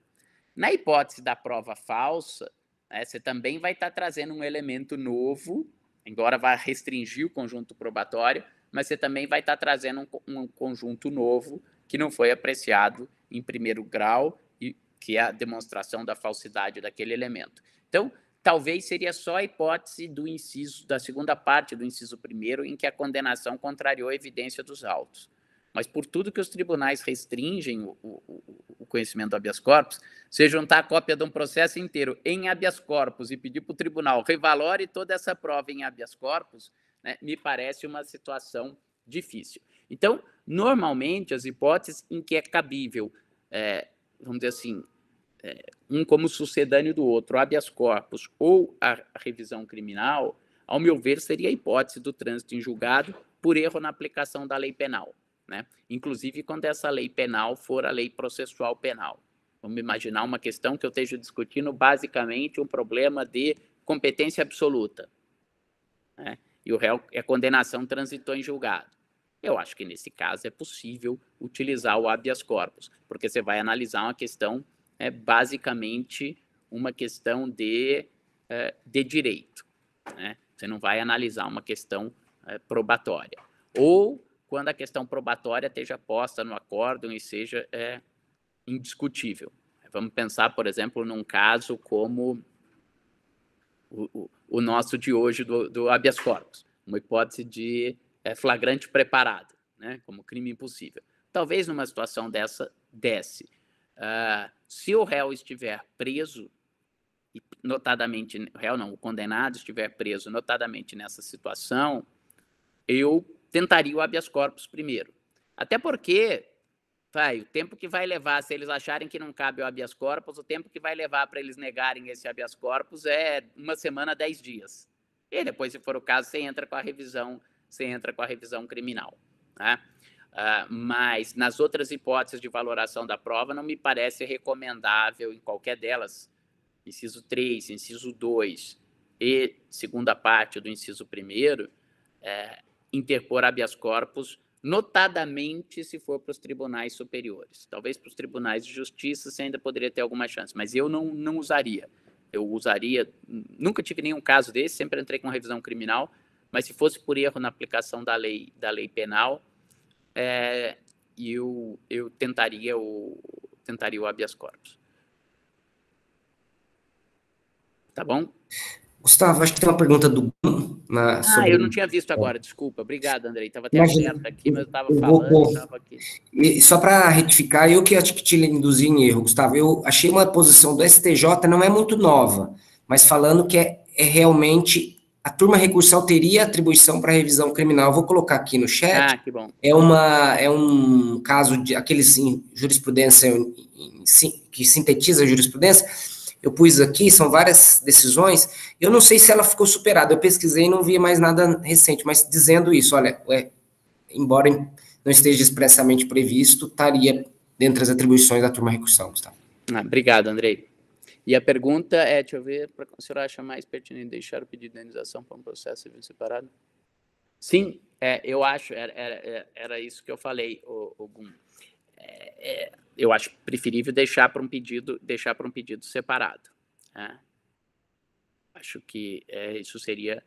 Na hipótese da prova falsa, né, você também vai estar trazendo um elemento novo, embora vá restringir o conjunto probatório, mas você também vai estar trazendo um, um conjunto novo que não foi apreciado em primeiro grau e que é a demonstração da falsidade daquele elemento. Então, talvez seria só a hipótese do inciso da segunda parte do inciso primeiro em que a condenação contrariou a evidência dos autos. Mas por tudo que os tribunais restringem o, o, o conhecimento do habeas corpus, se juntar a cópia de um processo inteiro em habeas corpus e pedir para o tribunal revalore toda essa prova em habeas corpus, né, me parece uma situação difícil. Então, normalmente, as hipóteses em que é cabível, é, vamos dizer assim, é, um como sucedâneo do outro, habeas corpus ou a revisão criminal, ao meu ver, seria a hipótese do trânsito em julgado por erro na aplicação da lei penal. Né? Inclusive quando essa lei penal for a lei processual penal. Vamos imaginar uma questão que eu esteja discutindo basicamente um problema de competência absoluta. Né? E o réu, a condenação transitou em julgado. Eu acho que nesse caso é possível utilizar o habeas corpus, porque você vai analisar uma questão, é, basicamente uma questão de, é, de direito. Né? Você não vai analisar uma questão é, probatória. Ou quando a questão probatória esteja posta no acórdão e seja é, indiscutível. Vamos pensar, por exemplo, num caso como o, o, o nosso de hoje do, do habeas corpus, uma hipótese de é, flagrante preparado, né, como crime impossível. Talvez numa situação dessa, desce. Uh, se o réu estiver preso, notadamente, o réu não, o condenado estiver preso, notadamente nessa situação, eu tentaria o habeas corpus primeiro. Até porque, vai, o tempo que vai levar, se eles acharem que não cabe o habeas corpus, o tempo que vai levar para eles negarem esse habeas corpus é uma semana, dez dias. E depois, se for o caso, você entra com a revisão, você entra com a revisão criminal. Tá? Uh, mas nas outras hipóteses de valoração da prova, não me parece recomendável em qualquer delas, inciso 3, inciso 2 e segunda parte do inciso 1, é, interpor habeas corpus, notadamente se for para os tribunais superiores. Talvez para os tribunais de justiça você ainda poderia ter alguma chance, mas eu não, não usaria. Eu usaria, nunca tive nenhum caso desse, sempre entrei com revisão criminal, mas se fosse por erro na aplicação da lei, da lei penal, é, eu, eu tentaria o, tentaria o habeas corpus. Tá bom? Gustavo, acho que tem uma pergunta do na, ah, eu não tinha visto agora, desculpa. Obrigado, Andrei. Estava até Imagina, aberto aqui, mas eu estava falando. Vou, aqui. E só para retificar, eu que acho que te induzi em erro, Gustavo. Eu achei uma posição do STJ não é muito nova, mas falando que é, é realmente a turma recursal teria atribuição para revisão criminal. Eu vou colocar aqui no chat. Ah, que bom. É, uma, é um caso de aqueles em jurisprudência em, em, que sintetiza a jurisprudência eu pus aqui, são várias decisões. Eu não sei se ela ficou superada. Eu pesquisei e não vi mais nada recente, mas dizendo isso, olha, é, embora não esteja expressamente previsto, estaria dentro das atribuições da turma recursão, Gustavo. Ah, obrigado, Andrei. E a pergunta é, deixa eu ver, para o senhor acha mais pertinente deixar o pedido de indenização para um processo civil separado? Sim, é, eu acho, era, era, era, isso que eu falei, o, o Gum. É, é, eu acho preferível deixar para um pedido, deixar para um pedido separado. Né? Acho que é, isso seria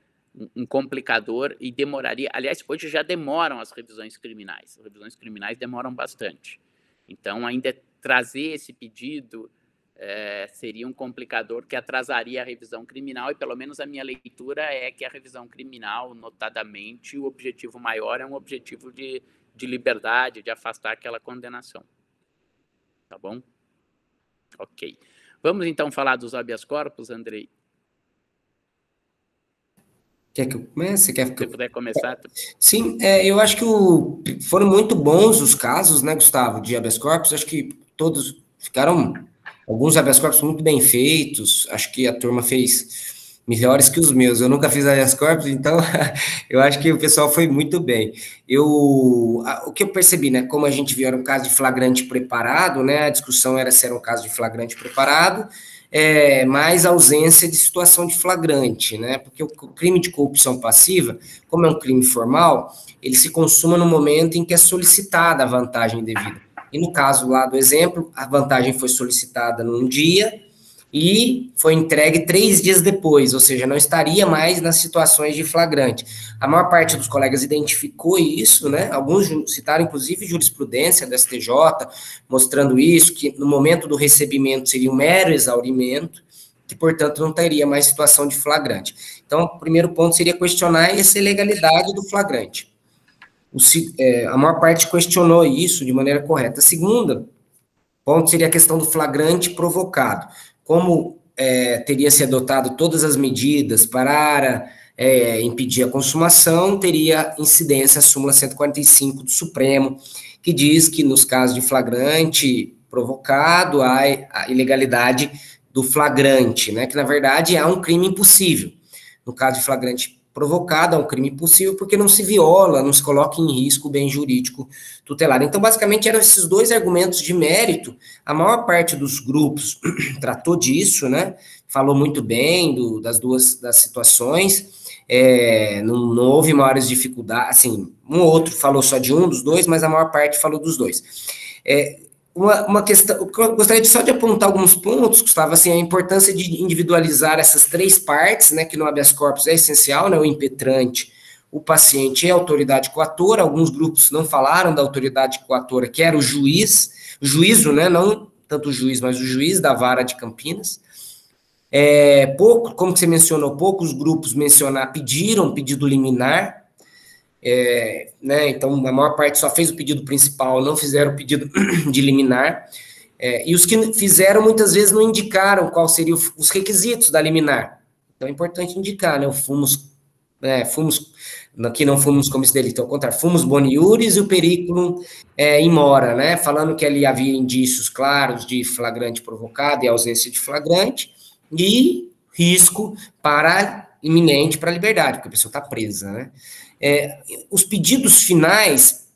um, complicador e demoraria. Aliás, hoje já demoram as revisões criminais. As revisões criminais demoram bastante. Então, ainda trazer esse pedido é, seria um complicador que atrasaria a revisão criminal, e pelo menos a minha leitura é que a revisão criminal, notadamente, o objetivo maior é um objetivo de, de liberdade, de afastar aquela condenação tá bom? Ok. Vamos então falar dos habeas corpus, Andrei? Quer que eu comece? Quer que Se puder começar. Sim, é, eu acho que o, foram muito bons os casos, né, Gustavo, de habeas corpus. Acho que todos ficaram, alguns habeas corpus muito bem feitos. Acho que a turma fez melhores que os meus. Eu nunca fiz habeas corpus, então eu acho que o pessoal foi muito bem. Eu, o que eu percebi, né, como a gente viu era um caso de flagrante preparado, né, a discussão era se era um caso de flagrante preparado, é, mais ausência de situação de flagrante, né, porque o crime de corrupção passiva, como é um crime formal, ele se consuma no momento em que é solicitada a vantagem devida. E no caso lá do exemplo, a vantagem foi solicitada num dia, e foi entregue três dias depois, ou seja, não estaria mais nas situações de flagrante. A maior parte dos colegas identificou isso, né? Alguns citaram, inclusive, jurisprudência do STJ, mostrando isso, que no momento do recebimento seria um mero exaurimento, que, portanto, não teria mais situação de flagrante. Então, o primeiro ponto seria questionar essa ilegalidade do flagrante. O, é, a maior parte questionou isso de maneira correta. A segunda ponto seria a questão do flagrante provocado como é, teria se adotado todas as medidas para é, impedir a consumação, teria incidência a súmula 145 do Supremo, que diz que nos casos de flagrante provocado há a ilegalidade do flagrante, né, que na verdade é um crime impossível. No caso de flagrante provocada, um crime possível, porque não se viola, não se coloca em risco o bem jurídico tutelar. Então, basicamente, eram esses dois argumentos de mérito. A maior parte dos grupos tratou disso, né? Falou muito bem do, das duas das situações. É, não, não, houve maiores dificuldades, assim, um ou outro falou só de um dos dois, mas a maior parte falou dos dois. É, uma, uma questão, gostaria só de apontar alguns pontos, Gustavo, assim, a importância de individualizar essas três partes, né, que no habeas corpus é essencial, né, o impetrante, o paciente e a autoridade coatora, alguns grupos não falaram da autoridade coatora, que era o juiz, o juízo, né, não tanto o juiz, mas o juiz da vara de Campinas, é, pouco, como você mencionou, poucos grupos mencionar, pediram pedido liminar, é, né, então, a maior parte só fez o pedido principal, não fizeram o pedido de liminar. É, e os que fizeram, muitas vezes, não indicaram qual seriam os requisitos da liminar. Então, é importante indicar, né? O fumos, né, fumos aqui não fumos como esse delito, ao contrário, fumos boniuris e o periculum é, in mora, né? Falando que ali havia indícios claros de flagrante provocado e ausência de flagrante, e risco para iminente para a liberdade, porque a pessoa está presa, né? É, os pedidos finais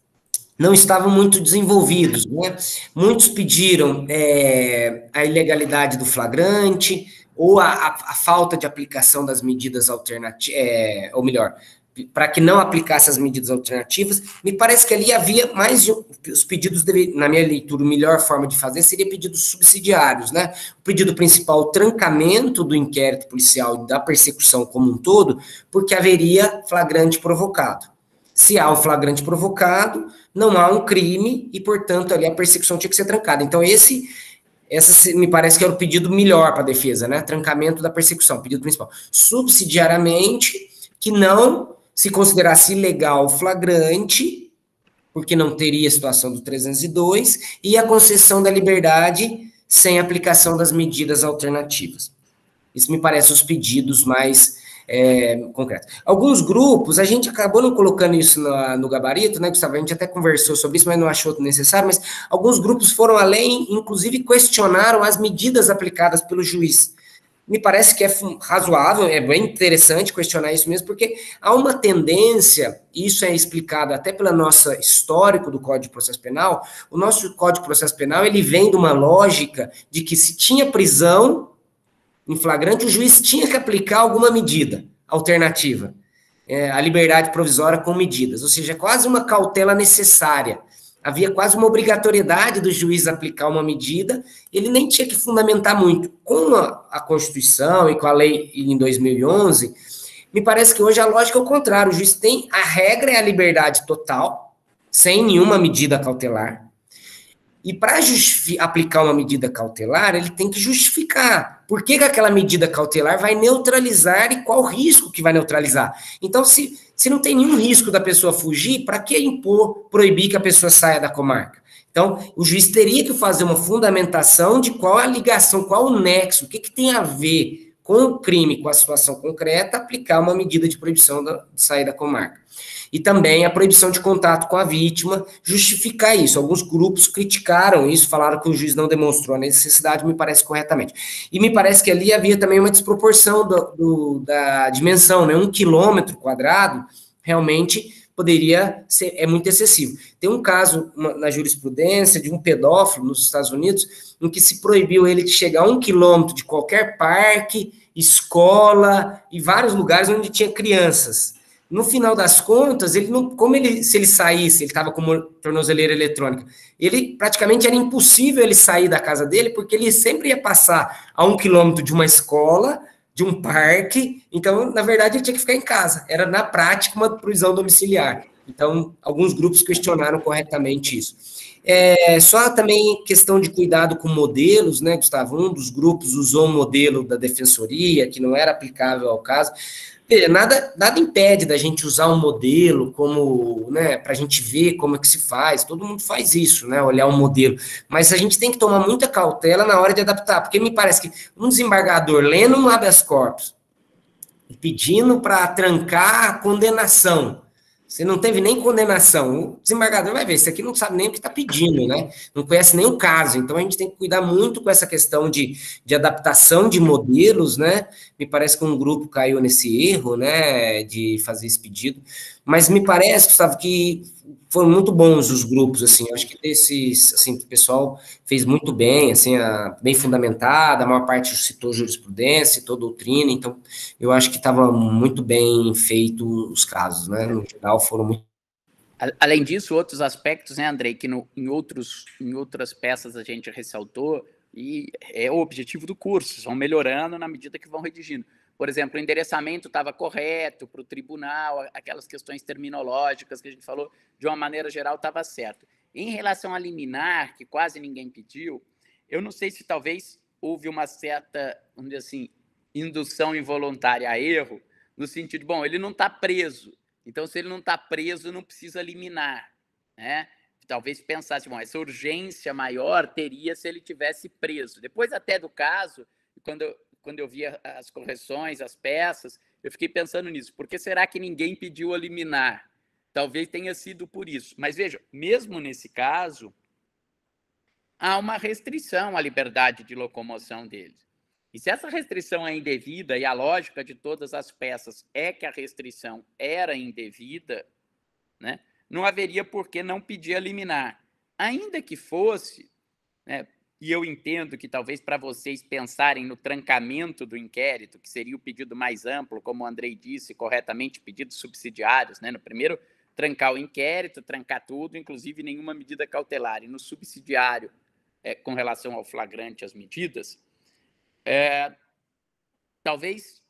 não estavam muito desenvolvidos. Né? Muitos pediram é, a ilegalidade do flagrante ou a, a, a, falta de aplicação das medidas alternativas, é, ou melhor, para que não aplicasse as medidas alternativas, me parece que ali havia mais os pedidos, deve, na minha leitura, a melhor forma de fazer seria pedidos subsidiários, né? O pedido principal, o trancamento do inquérito policial e da persecução como um todo, porque haveria flagrante provocado. Se há um flagrante provocado, não há um crime e, portanto, ali a persecução tinha que ser trancada. Então, esse essa me parece que era o pedido melhor para a defesa, né? Trancamento da persecução, pedido principal. Subsidiariamente, que não se considerasse ilegal flagrante, porque não teria situação do 302, e a concessão da liberdade sem aplicação das medidas alternativas. Isso me parece os pedidos mais é, concretos. Alguns grupos, a gente acabou não colocando isso no, no gabarito, né, Gustavo? A gente até conversou sobre isso, mas não achou necessário, mas alguns grupos foram além, inclusive questionaram as medidas aplicadas pelo juiz me parece que é razoável, é bem interessante questionar isso mesmo, porque há uma tendência, isso é explicado até pela nossa histórico do Código de Processo Penal, o nosso Código de Processo Penal, ele vem de uma lógica de que se tinha prisão em flagrante, o juiz tinha que aplicar alguma medida alternativa, é, a liberdade provisória com medidas, ou seja, é quase uma cautela necessária havia quase uma obrigatoriedade do juiz aplicar uma medida, ele nem tinha que fundamentar muito. Com a, a Constituição e com a lei em 2011, me parece que hoje a lógica é o contrário. O juiz tem a regra é a liberdade total, sem nenhuma medida cautelar. E para aplicar uma medida cautelar, ele tem que justificar por que, que aquela medida cautelar vai neutralizar e qual risco que vai neutralizar. Então, se, se não tem nenhum risco da pessoa fugir, para que impor, proibir que a pessoa saia da comarca? Então, o juiz teria que fazer uma fundamentação de qual a ligação, qual o nexo, o que, que tem a ver com o crime, com a situação concreta, aplicar uma medida de proibição de sair da comarca. E também a proibição de contato com a vítima, justificar isso. Alguns grupos criticaram isso, falaram que o juiz não demonstrou a necessidade, me parece corretamente. E me parece que ali havia também uma desproporção do, do, da dimensão, né? Um quilômetro quadrado realmente poderia ser, é muito excessivo. Tem um caso uma, na jurisprudência de um pedófilo nos Estados Unidos, em que se proibiu ele de chegar a um quilômetro de qualquer parque, escola e vários lugares onde tinha crianças. No final das contas, ele não, como ele, se ele saísse, ele estava com tornozeleira eletrônica, ele praticamente era impossível ele sair da casa dele, porque ele sempre ia passar a um quilômetro de uma escola, de um parque, então, na verdade, ele tinha que ficar em casa. Era, na prática, uma prisão domiciliar. Então, alguns grupos questionaram corretamente isso. É, só também questão de cuidado com modelos, né, Gustavo? Um dos grupos usou um modelo da defensoria, que não era aplicável ao caso. Nada, nada impede da gente usar um modelo como, né, para a gente ver como é que se faz. Todo mundo faz isso, né, olhar um modelo. Mas a gente tem que tomar muita cautela na hora de adaptar, porque me parece que um desembargador lendo um habeas corpus pedindo para trancar a condenação, você não teve nem condenação. O desembargador vai ver, isso aqui não sabe nem o que está pedindo, né? Não conhece nem o caso. Então a gente tem que cuidar muito com essa questão de, de adaptação de modelos, né? Me parece que um grupo caiu nesse erro, né? De fazer esse pedido. Mas me parece, Gustavo, que foram muito bons os grupos, assim, eu acho que esses, assim, o pessoal fez muito bem, assim, a, bem fundamentada, a maior parte citou jurisprudência, citou doutrina, então eu acho que estava muito bem feito os casos, né, no geral foram muito Além disso, outros aspectos, né, Andrei, que no, em, outros, em outras peças a gente ressaltou, e é o objetivo do curso, vão melhorando na medida que vão redigindo por exemplo, o endereçamento estava correto para o tribunal, aquelas questões terminológicas que a gente falou, de uma maneira geral, estava certo. Em relação a liminar, que quase ninguém pediu, eu não sei se talvez houve uma certa, vamos dizer assim, indução involuntária a erro, no sentido, bom, ele não está preso, então se ele não está preso, não precisa liminar, né? Talvez pensasse, bom, essa urgência maior teria se ele tivesse preso. Depois até do caso, quando quando eu via as correções, as peças, eu fiquei pensando nisso. Por que será que ninguém pediu a liminar? Talvez tenha sido por isso. Mas veja, mesmo nesse caso, há uma restrição à liberdade de locomoção deles. E se essa restrição é indevida, e a lógica de todas as peças é que a restrição era indevida, né, não haveria por que não pedir a liminar. Ainda que fosse, né, e eu entendo que talvez para vocês pensarem no trancamento do inquérito, que seria o pedido mais amplo, como o Andrei disse corretamente, pedidos subsidiários, né? No primeiro, trancar o inquérito, trancar tudo, inclusive nenhuma medida cautelar. E no subsidiário, é, com relação ao flagrante, as medidas, é, talvez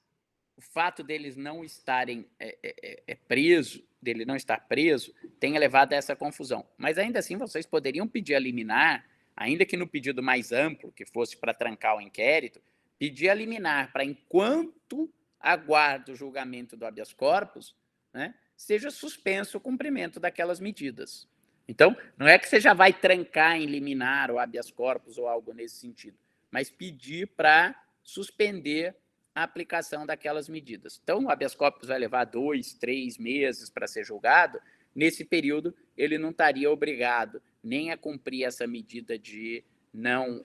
o fato deles não estarem é, é, é, é preso, dele não estar preso, tenha levado a essa confusão. Mas ainda assim, vocês poderiam pedir a liminar ainda que no pedido mais amplo, que fosse para trancar o inquérito, pedir a liminar para, enquanto aguarda o julgamento do habeas corpus, né, seja suspenso o cumprimento daquelas medidas. Então, não é que você já vai trancar em liminar o habeas corpus ou algo nesse sentido, mas pedir para suspender a aplicação daquelas medidas. Então, o habeas corpus vai levar dois, três meses para ser julgado. Nesse período, ele não estaria obrigado nem a cumprir essa medida de não uh,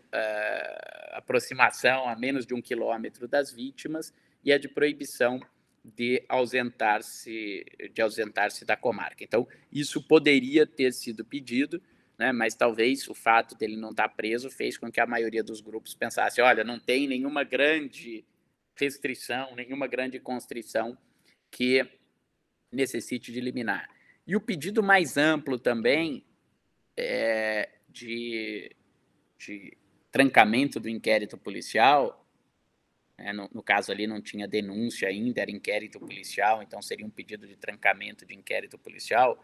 aproximação a menos de um quilômetro das vítimas e a de proibição de ausentar-se de ausentar-se da comarca. Então, isso poderia ter sido pedido, né, mas talvez o fato dele não estar preso fez com que a maioria dos grupos pensasse, olha, não tem nenhuma grande restrição, nenhuma grande constrição que necessite de liminar. E o pedido mais amplo também é, de, de trancamento do inquérito policial, é, no, no, caso ali não tinha denúncia ainda, era inquérito policial, então seria um pedido de trancamento de inquérito policial.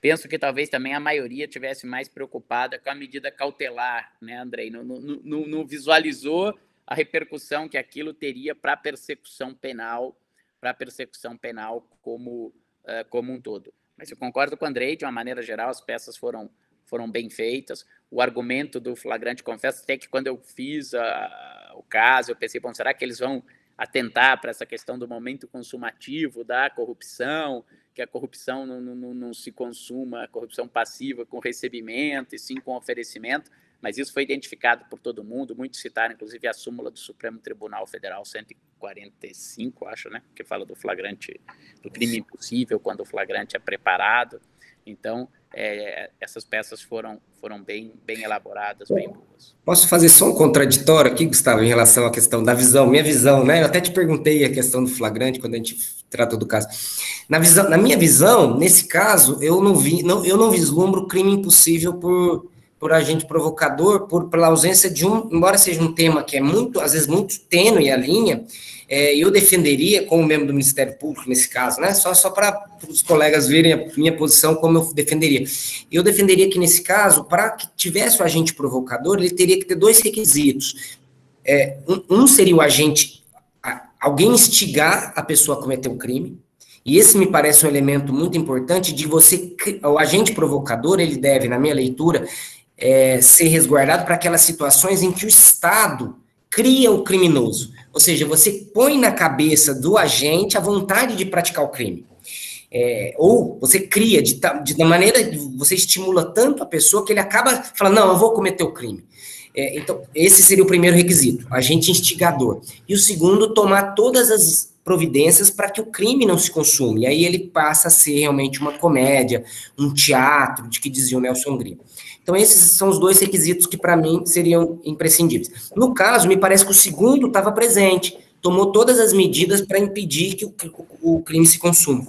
Penso que talvez também a maioria tivesse mais preocupada com a medida cautelar, né, Andrei? Não, não, não, visualizou a repercussão que aquilo teria para a persecução penal, para a persecução penal como, uh, como um todo. Mas eu concordo com o Andrei, de uma maneira geral, as peças foram foram bem feitas. O argumento do flagrante, confesso até que quando eu fiz a, o caso, eu pensei, bom, será que eles vão atentar para essa questão do momento consumativo da corrupção, que a corrupção não, não, não se consuma, a corrupção passiva com recebimento e sim com oferecimento, mas isso foi identificado por todo mundo, muitos citaram inclusive a súmula do Supremo Tribunal Federal 145, acho, né, que fala do flagrante, do crime impossível quando o flagrante é preparado. Então, é, essas peças foram, foram bem, bem elaboradas, bem boas. Posso fazer só um contraditório aqui, Gustavo, em relação à questão da visão, minha visão, né? Eu até te perguntei a questão do flagrante quando a gente tratou do caso. Na, visão, na minha visão, nesse caso, eu não vi, não, eu não vislumbro crime impossível por por agente provocador, por pela ausência de um, embora seja um tema que é muito, às vezes muito tênue a linha, é, eu defenderia, como membro do Ministério Público nesse caso, né, só, só para os colegas verem a minha posição, como eu defenderia. Eu defenderia que, nesse caso, para que tivesse o agente provocador, ele teria que ter dois requisitos. É, um, um seria o agente, alguém instigar a pessoa a cometer um crime, e esse me parece um elemento muito importante de você, o agente provocador, ele deve, na minha leitura, é, ser resguardado para aquelas situações em que o Estado cria o criminoso. Ou seja, você põe na cabeça do agente a vontade de praticar o crime. É, ou você cria, de, de, de maneira, você estimula tanto a pessoa que ele acaba falando, não, eu vou cometer o crime. É, então, esse seria o primeiro requisito, agente instigador. E o segundo, tomar todas as providências para que o crime não se consuma. E aí ele passa a ser realmente uma comédia, um teatro, de que dizia o Nelson Green. Então, esses são os dois requisitos que, para mim, seriam imprescindíveis. No caso, me parece que o segundo estava presente, tomou todas as medidas para impedir que o, o crime se consuma.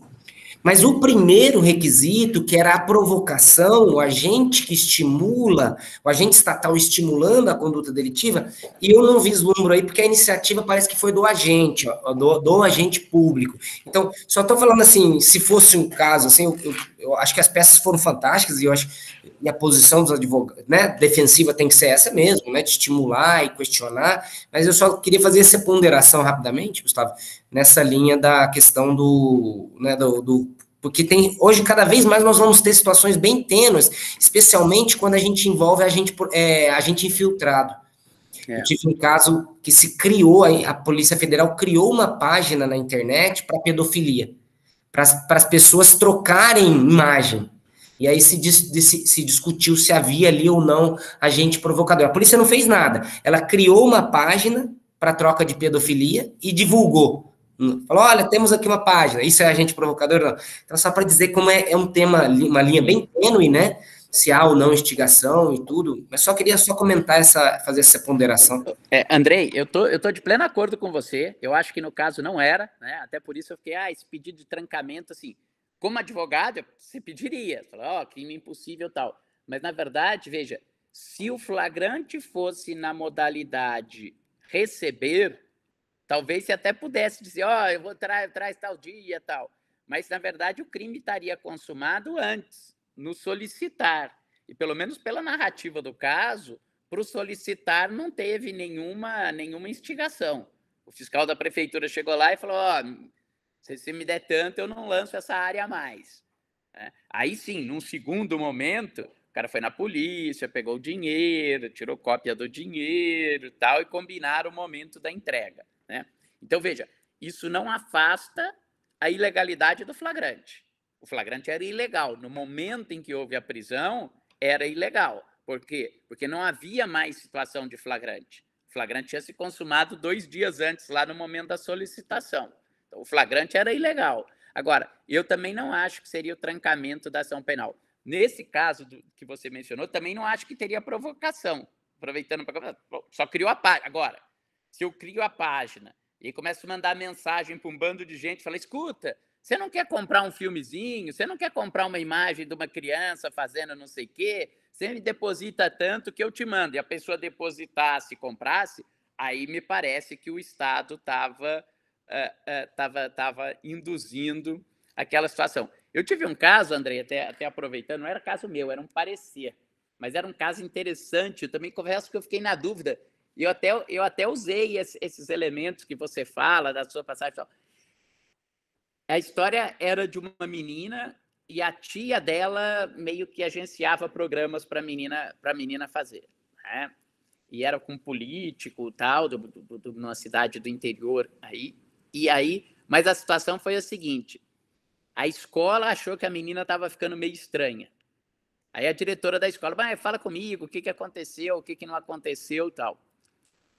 Mas o primeiro requisito, que era a provocação, o agente que estimula, o agente estatal estimulando a conduta delitiva, e eu não vislumbro aí, porque a iniciativa parece que foi do agente, ó, do, do, agente público. Então, só estou falando assim, se fosse um caso, assim, eu, eu, eu, acho que as peças foram fantásticas, e eu acho que a posição dos advogados, né, defensiva tem que ser essa mesmo, né, de estimular e questionar, mas eu só queria fazer essa ponderação rapidamente, Gustavo, nessa linha da questão do, né, do, do porque tem hoje cada vez mais nós vamos ter situações bem tênues, especialmente quando a gente envolve a gente, é, a gente infiltrado. É. Eu tive um caso que se criou, a Polícia Federal criou uma página na internet para pedofilia, para as pessoas trocarem imagem. E aí se, se, se, discutiu se havia ali ou não agente provocador. A polícia não fez nada. Ela criou uma página para troca de pedofilia e divulgou. Falou, olha, temos aqui uma página, isso é agente provocador? Não. Então, só para dizer como é, é, um tema, uma linha bem tênue, né? Se há ou não instigação e tudo, mas só queria só comentar essa, fazer essa ponderação. É, Andrei, eu tô, eu tô de pleno acordo com você, eu acho que no caso não era, né? Até por isso eu fiquei, ah, esse pedido de trancamento, assim, como advogado, você pediria, ó, oh, crime impossível tal. Mas, na verdade, veja, se o flagrante fosse na modalidade receber, Talvez você até pudesse dizer, ó, oh, eu vou tra traz tal dia tal. Mas, na verdade, o crime estaria consumado antes, no solicitar. E, pelo menos pela narrativa do caso, para o solicitar não teve nenhuma, nenhuma instigação. O fiscal da prefeitura chegou lá e falou: Ó, oh, se você me der tanto, eu não lanço essa área mais. É. Aí sim, num segundo momento, o cara foi na polícia, pegou o dinheiro, tirou cópia do dinheiro tal, e combinaram o momento da entrega. Né? Então, veja, isso não afasta a ilegalidade do flagrante. O flagrante era ilegal. No momento em que houve a prisão, era ilegal. Por quê? Porque não havia mais situação de flagrante. O flagrante tinha se consumado dois dias antes, lá no momento da solicitação. Então, o flagrante era ilegal. Agora, eu também não acho que seria o trancamento da ação penal. Nesse caso do, que você mencionou, também não acho que teria provocação. Aproveitando para. Só criou a página. Agora, se eu crio a página e começo a mandar mensagem para um bando de gente, fala, escuta, você não quer comprar um filmezinho? Você não quer comprar uma imagem de uma criança fazendo não sei o quê? Você me deposita tanto que eu te mando. E a pessoa depositasse, comprasse, aí me parece que o Estado estava uh, uh, tava, tava induzindo aquela situação. Eu tive um caso, André, até, até aproveitando, não era caso meu, era um parecer, mas era um caso interessante. Eu também confesso que eu fiquei na dúvida eu até, eu até usei esses elementos que você fala da sua passagem. A história era de uma menina e a tia dela meio que agenciava programas para menina, a menina fazer. Né? e era com um político tal, de cidade do interior aí. E aí, mas a situação foi a seguinte: a escola achou que a menina estava ficando meio estranha. Aí a diretora da escola, vai, fala comigo, o que, que aconteceu, o que, que não aconteceu tal.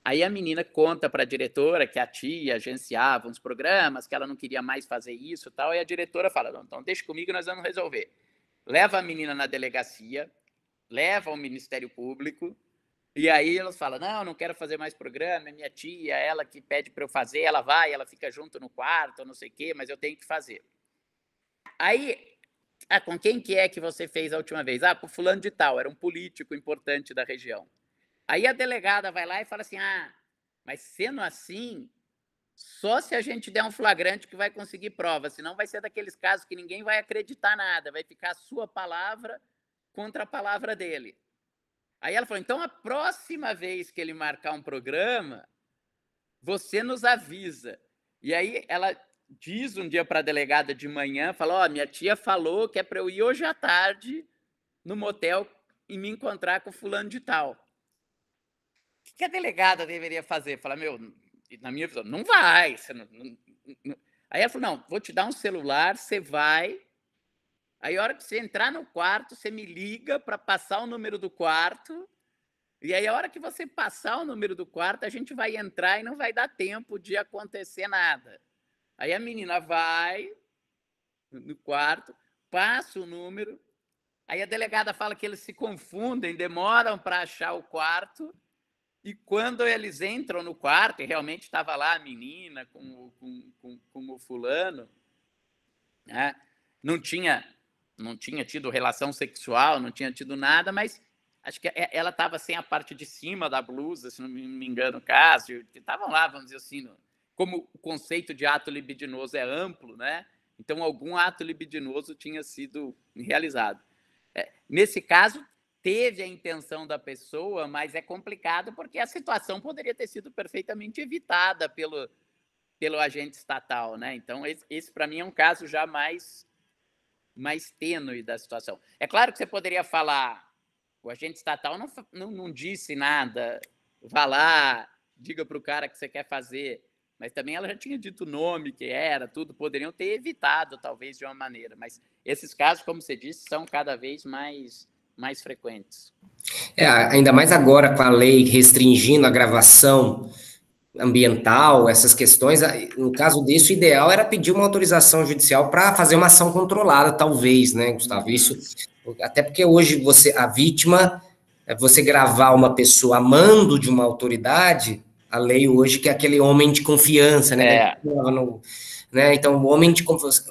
Aí a menina conta para a diretora que a tia agenciava uns programas, que ela não queria mais fazer isso tal, e a diretora fala, não, então deixa comigo, nós vamos resolver. Leva a menina na delegacia, leva ao Ministério Público, e aí elas falam, não, não quero fazer mais programa, é minha tia, ela que pede para eu fazer, ela vai, ela fica junto no quarto, não sei o quê, mas eu tenho que fazer. Aí ah, com quem que é que você fez a última vez? Ah, com fulano de tal, era um político importante da região. Aí a delegada vai lá e fala assim: ah, mas sendo assim, só se a gente der um flagrante que vai conseguir prova, senão vai ser daqueles casos que ninguém vai acreditar nada, vai ficar a sua palavra contra a palavra dele. Aí ela falou: então a próxima vez que ele marcar um programa, você nos avisa. E aí ela diz um dia para a delegada de manhã, falou, ó, oh, minha tia falou que é para eu ir hoje à tarde no motel e me encontrar com fulano de tal. O que a delegada deveria fazer? Falar, meu, na minha visão, não vai. Não, não, não. Aí ela falou, não, vou te dar um celular, você vai. Aí a hora que você entrar no quarto, você me liga para passar o número do quarto. E aí a hora que você passar o número do quarto, a gente vai entrar e não vai dar tempo de acontecer nada. Aí a menina vai no quarto, passa o número, aí a delegada fala que eles se confundem, demoram para achar o quarto, e quando eles entram no quarto, e realmente estava lá a menina com, com, com, com o fulano, né? não tinha não tinha tido relação sexual, não tinha tido nada, mas acho que é, ela estava sem a parte de cima da blusa, se não me engano, caso, estavam lá, vamos dizer assim, no, como o conceito de ato libidinoso é amplo, né? Então, algum ato libidinoso tinha sido realizado. É, nesse caso, teve a intenção da pessoa, mas é complicado porque a situação poderia ter sido perfeitamente evitada pelo, pelo agente estatal, né? Então, esse, esse para mim é um caso já mais, mais tênue da situação. É claro que você poderia falar, o agente estatal não, não, não disse nada, vá lá, diga para o cara que você quer fazer mas também ela já tinha dito o nome que era, tudo, poderiam ter evitado, talvez, de uma maneira. Mas esses casos, como você disse, são cada vez mais, mais frequentes. É, ainda mais agora com a lei restringindo a gravação ambiental, essas questões, no caso desse, o ideal era pedir uma autorização judicial para fazer uma ação controlada, talvez, né, Gustavo? Isso, até porque hoje você, a vítima, é você gravar uma pessoa amando de uma autoridade, a lei hoje, que é aquele homem de confiança, né? É. No, né? Então, o homem de confiança,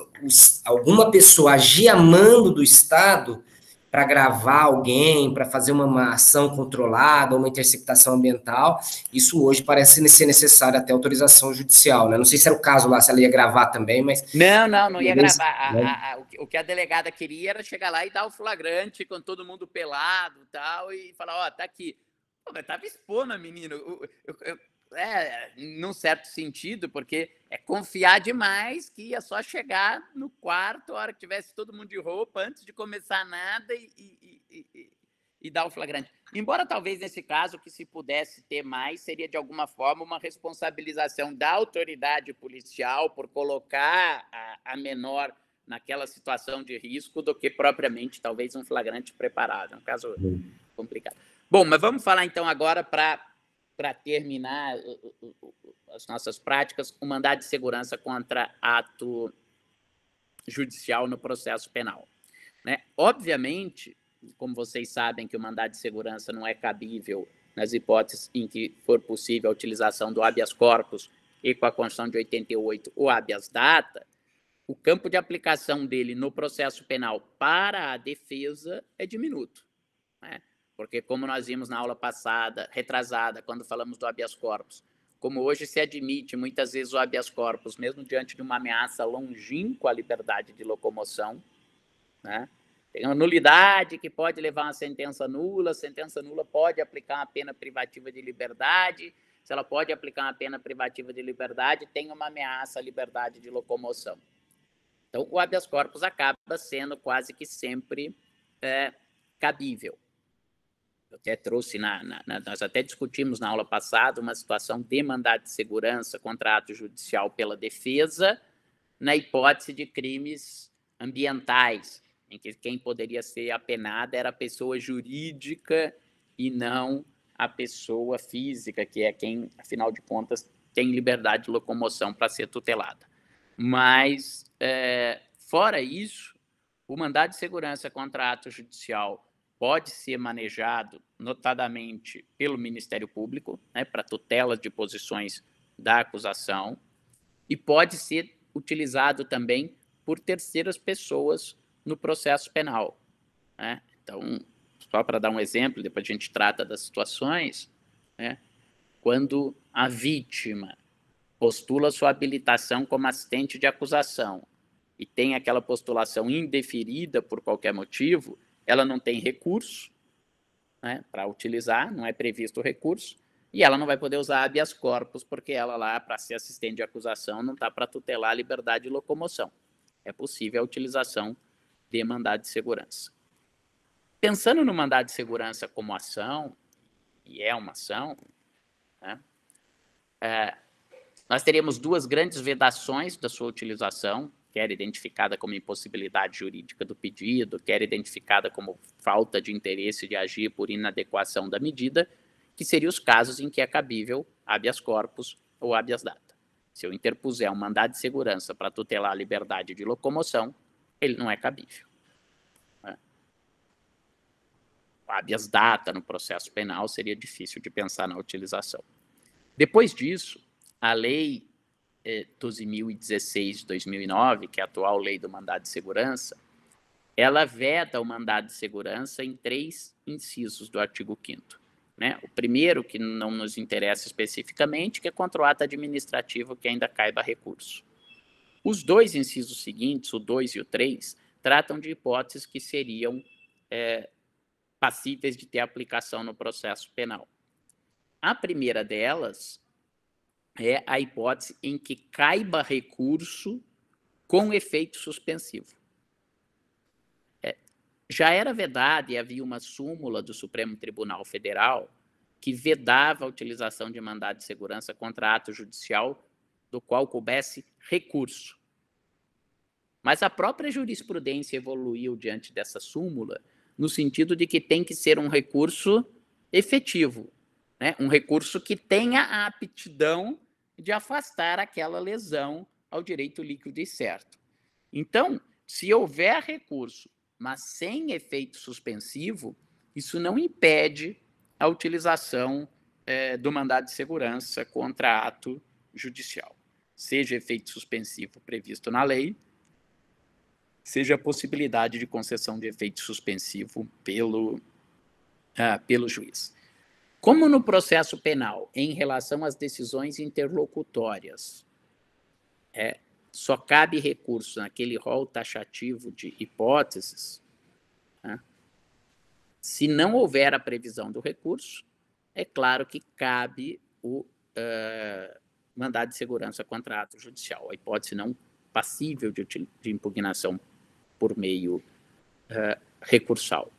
alguma pessoa agir amando do Estado para gravar alguém, para fazer uma, uma, ação controlada, uma interceptação ambiental, isso hoje parece ser necessário até autorização judicial, né? Não sei se era o caso lá, se ela ia gravar também, mas... Não, não, não ia gravar. Né? A, a, o que a delegada queria era chegar lá e dar o flagrante com todo mundo pelado e tal, e falar, ó, oh, tá aqui. Pô, mas tava expondo a menina. Eu, eu, eu, é, num certo sentido, porque é confiar demais que ia só chegar no quarto, a hora que tivesse todo mundo de roupa, antes de começar nada e, e, e, e, dar o flagrante. Embora talvez nesse caso que se pudesse ter mais, seria de alguma forma uma responsabilização da autoridade policial por colocar a, a menor naquela situação de risco do que propriamente talvez um flagrante preparado. É um caso complicado. Bom, mas vamos falar então agora para para terminar as nossas práticas, o mandado de segurança contra ato judicial no processo penal. Né? Obviamente, como vocês sabem que o mandado de segurança não é cabível nas hipóteses em que for possível a utilização do habeas corpus e com a Constituição de 88 o habeas data, o campo de aplicação dele no processo penal para a defesa é diminuto. Porque como nós vimos na aula passada, retrasada, quando falamos do habeas corpus, como hoje se admite muitas vezes o habeas corpus, mesmo diante de uma ameaça longínqua à liberdade de locomoção, né? Tem uma nulidade que pode levar a uma sentença nula, a sentença nula pode aplicar uma pena privativa de liberdade, se ela pode aplicar uma pena privativa de liberdade, tem uma ameaça à liberdade de locomoção. Então, o habeas corpus acaba sendo quase que sempre é, cabível. Eu até trouxe, na, na, nós até discutimos na aula passada uma situação de mandado de segurança contra ato judicial pela defesa, na hipótese de crimes ambientais, em que quem poderia ser apenada era a pessoa jurídica e não a pessoa física, que é quem, afinal de contas, tem liberdade de locomoção para ser tutelada. Mas, é, fora isso, o mandado de segurança contra ato judicial pode ser manejado, notadamente, pelo Ministério Público, né, para tutela de posições da acusação, e pode ser utilizado também por terceiras pessoas no processo penal. Né? Então, só para dar um exemplo, depois a gente trata das situações, né? quando a vítima postula sua habilitação como assistente de acusação e tem aquela postulação indeferida por qualquer motivo, ela não tem recurso né, para utilizar, não é previsto o recurso, e ela não vai poder usar habeas corpus, porque ela lá, para ser assistente de acusação, não está para tutelar a liberdade de locomoção. É possível a utilização de mandado de segurança. Pensando no mandado de segurança como ação, e é uma ação, né, é, nós teríamos duas grandes vedações da sua utilização, quer identificada como impossibilidade jurídica do pedido, quer identificada como falta de interesse de agir por inadequação da medida, que seriam os casos em que é cabível habeas corpus ou habeas data. Se eu interpuser um mandado de segurança para tutelar a liberdade de locomoção, ele não é cabível. Né? Habeas data no processo penal seria difícil de pensar na utilização. Depois disso, a lei 12.016 de 2009, que é a atual lei do mandado de segurança, ela veda o mandado de segurança em três incisos do artigo 5 né? O primeiro, que não nos interessa especificamente, que é contra o ato administrativo que ainda caiba recurso. Os dois incisos seguintes, o 2 e o 3, tratam de hipóteses que seriam é, passíveis de ter aplicação no processo penal. A primeira delas é a hipótese em que caiba recurso com efeito suspensivo. É, já era vedado e havia uma súmula do Supremo Tribunal Federal que vedava a utilização de mandado de segurança contra ato judicial do qual coubesse recurso. Mas a própria jurisprudência evoluiu diante dessa súmula no sentido de que tem que ser um recurso efetivo, né? um recurso que tenha a aptidão de afastar aquela lesão ao direito líquido e certo. Então, se houver recurso, mas sem efeito suspensivo, isso não impede a utilização é, do mandado de segurança contra ato judicial, seja efeito suspensivo previsto na lei, seja a possibilidade de concessão de efeito suspensivo pelo, ah, pelo juiz. Como no processo penal, em relação às decisões interlocutórias, é, só cabe recurso naquele rol taxativo de hipóteses, né? se não houver a previsão do recurso, é claro que cabe o uh, mandado de segurança contra ato judicial, a hipótese não passível de, de impugnação por meio uh, recursal.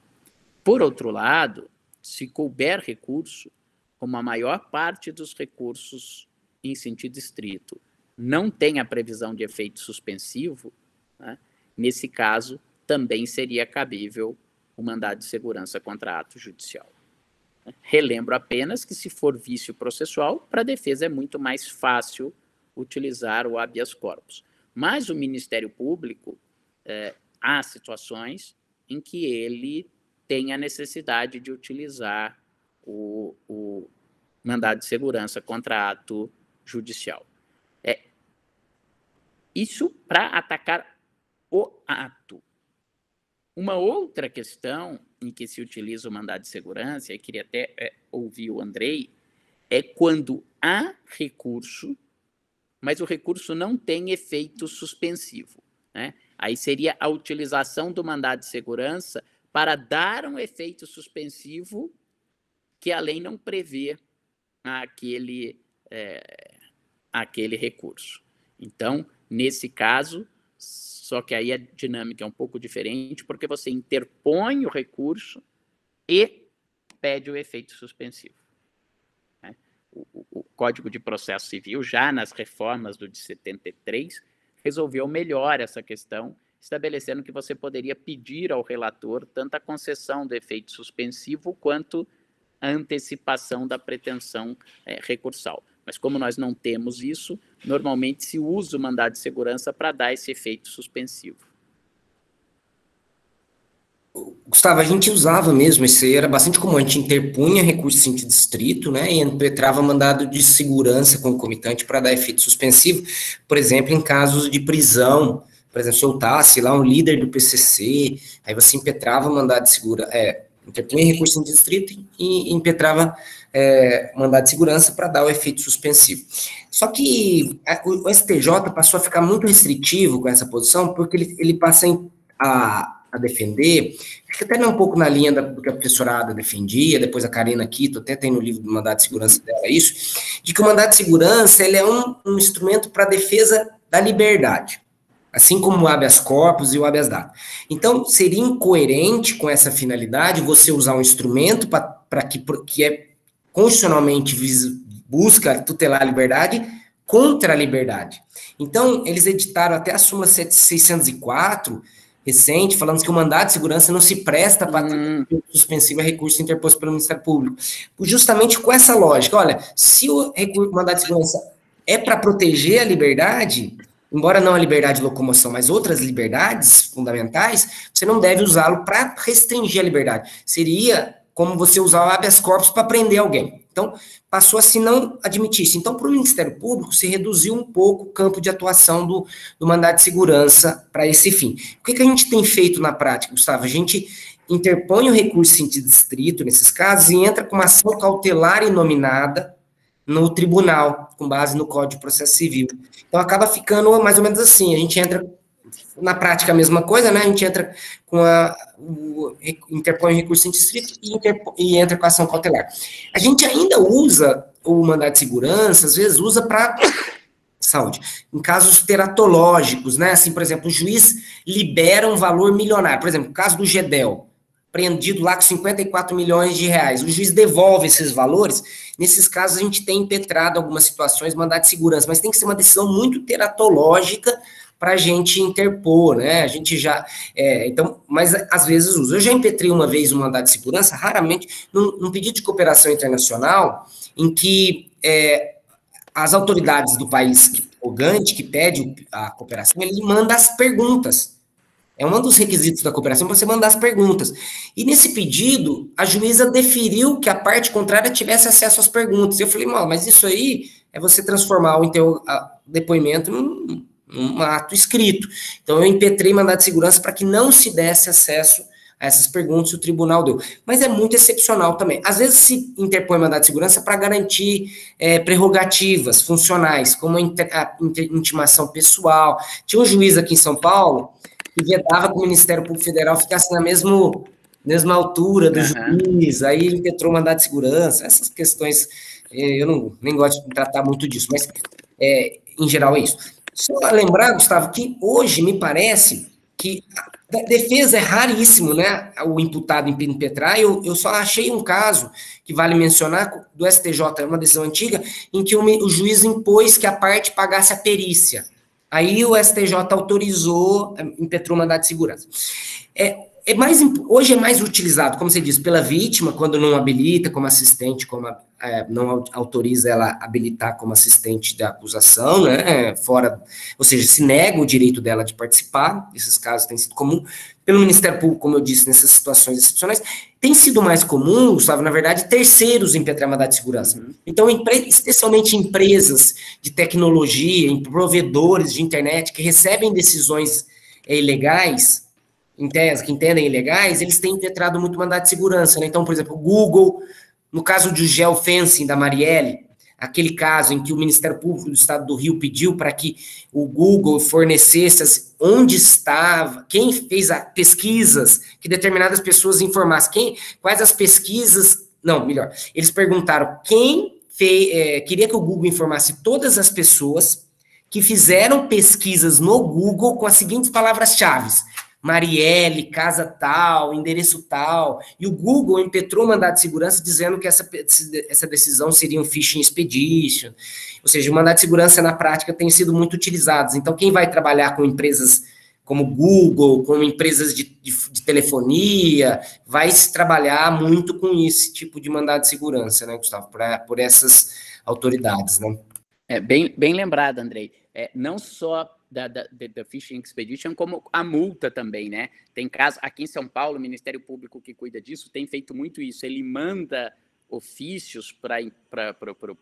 Por outro lado, se couber recurso, como a maior parte dos recursos em sentido estrito não tem a previsão de efeito suspensivo, né, nesse caso também seria cabível o mandado de segurança contra ato judicial. Relembro apenas que, se for vício processual, para a defesa é muito mais fácil utilizar o habeas corpus. Mas o Ministério Público, é, há situações em que ele tem a necessidade de utilizar o, o mandado de segurança contra ato judicial. É isso para atacar o ato. Uma outra questão em que se utiliza o mandado de segurança, e queria até é, ouvir o Andrei, é quando há recurso, mas o recurso não tem efeito suspensivo. Né? Aí seria a utilização do mandado de segurança para dar um efeito suspensivo que a lei não prevê aquele, é, aquele recurso. Então, nesse caso, só que aí a dinâmica é um pouco diferente, porque você interpõe o recurso e impede o efeito suspensivo. Né? O, o, Código de Processo Civil, já nas reformas do de 73, resolveu melhor essa questão, estabelecendo que você poderia pedir ao relator tanto a concessão do efeito suspensivo quanto a antecipação da pretensão é, recursal. Mas como nós não temos isso, normalmente se usa o mandado de segurança para dar esse efeito suspensivo. Gustavo, a gente usava mesmo, esse era bastante comum, a gente interpunha recurso em distrito, né, e impetrava mandado de segurança concomitante para dar efeito suspensivo, por exemplo, em casos de prisão, por exemplo, soltasse lá um líder do PCC, aí você impetrava mandado de segurança, é, interpunha recurso em distrito e impetrava é, mandado de segurança para dar o efeito suspensivo. Só que a, o, STJ passou a ficar muito restritivo com essa posição, porque ele, ele passa a, a defender, que até não um pouco na linha da, do que a professorada defendia, depois a Karina Quito, até tem no livro do mandado de segurança dela isso, de que o mandado de segurança ele é um, um instrumento para defesa da liberdade assim como o habeas corpus e o habeas data. Então, seria incoerente com essa finalidade você usar um instrumento para que, que é constitucionalmente busca tutelar a liberdade contra a liberdade. Então, eles editaram até a súmula 604, recente, falando que o mandado de segurança não se presta para hum. suspensivo a recurso interposto pelo Ministério Público. Justamente com essa lógica, olha, se o mandado de segurança é para proteger a liberdade, embora não a liberdade de locomoção, mas outras liberdades fundamentais, você não deve usá-lo para restringir a liberdade. Seria como você usar o habeas corpus para prender alguém. Então, passou a se não admitir isso. Então, para o Ministério Público, se reduziu um pouco o campo de atuação do, do mandado de segurança para esse fim. O que, que a gente tem feito na prática, Gustavo? A gente interpõe o recurso em distrito, nesses casos, e entra com uma ação cautelar inominada no tribunal, com base no Código de Processo Civil. Então acaba ficando mais ou menos assim, a gente entra na prática a mesma coisa, né? A gente entra com a o, interpõe recurso em distrito e, e entra com a ação cautelar. A gente ainda usa o mandado de segurança, às vezes usa para saúde. Em casos teratológicos, né? Assim, por exemplo, o juiz libera um valor milionário. Por exemplo, o caso do Gedel prendido lá com 54 milhões de reais. O juiz devolve esses valores. Nesses casos, a gente tem impetrado algumas situações, mandado de segurança, mas tem que ser uma decisão muito teratológica para a gente interpor, né? A gente já. É, então, mas às vezes usa. Eu já impetrei uma vez um mandado de segurança, raramente, num, num pedido de cooperação internacional, em que é, as autoridades do país que, que pede a cooperação, ele manda as perguntas é um dos requisitos da cooperação para você mandar as perguntas. E nesse pedido, a juíza deferiu que a parte contrária tivesse acesso às perguntas. Eu falei, mas isso aí é você transformar o depoimento num, num ato escrito. Então, eu impetrei mandado de segurança para que não se desse acesso a essas perguntas e o tribunal deu. Mas é muito excepcional também. Às vezes se interpõe mandado de segurança para garantir é, prerrogativas funcionais, como a intimação pessoal. Tinha um juiz aqui em São Paulo que vedava que o Ministério Público Federal ficasse na mesmo, mesma altura do uhum. juiz, aí ele entrou mandado de segurança, essas questões, eh, eu não, nem gosto de tratar muito disso, mas é, em geral é isso. Só lembrar, Gustavo, que hoje me parece que a defesa é raríssimo, né? O imputado impetrar. Eu, eu só achei um caso que vale mencionar do STJ, é uma decisão antiga, em que o, o juiz impôs que a parte pagasse a perícia. Aí o STJ autorizou, eh, impetrou mandado de segurança. É, é mais, hoje é mais utilizado, como você diz, pela vítima, quando não habilita como assistente, como é, não autoriza ela habilitar como assistente da acusação, né, fora, ou seja, se nega o direito dela de participar, esses casos têm sido comum, pelo Ministério Público, como eu disse, nessas situações excepcionais, tem sido mais comum, Gustavo, na verdade, terceiros impetrar mandado de segurança. Uhum. Então, especialmente empresas de tecnologia, em provedores de internet que recebem decisões é, ilegais, em tese, que entendem ilegais, eles têm impetrado muito mandado de segurança. Né? Então, por exemplo, o Google, no caso de geofencing da Marielle, aquele caso em que o Ministério Público do Estado do Rio pediu para que o Google fornecesse onde estava, quem fez as pesquisas, que determinadas pessoas informassem, quem, quais as pesquisas, não, melhor, eles perguntaram quem fez, é, queria que o Google informasse todas as pessoas que fizeram pesquisas no Google com as seguintes palavras-chave: Marielle, casa tal, endereço tal, e o Google impetrou mandado de segurança dizendo que essa, essa decisão seria um phishing expedition, ou seja, o mandado de segurança na prática tem sido muito utilizado. Então, quem vai trabalhar com empresas como Google, como empresas de, de, de telefonia, vai se trabalhar muito com esse tipo de mandado de segurança, né, Gustavo, pra, por essas autoridades, né? É, bem, bem lembrado, Andrei. É, não só da, da, da Fishing Expedition, como a multa também, né? Tem caso, aqui em São Paulo, o Ministério Público que cuida disso tem feito muito isso. Ele manda ofícios para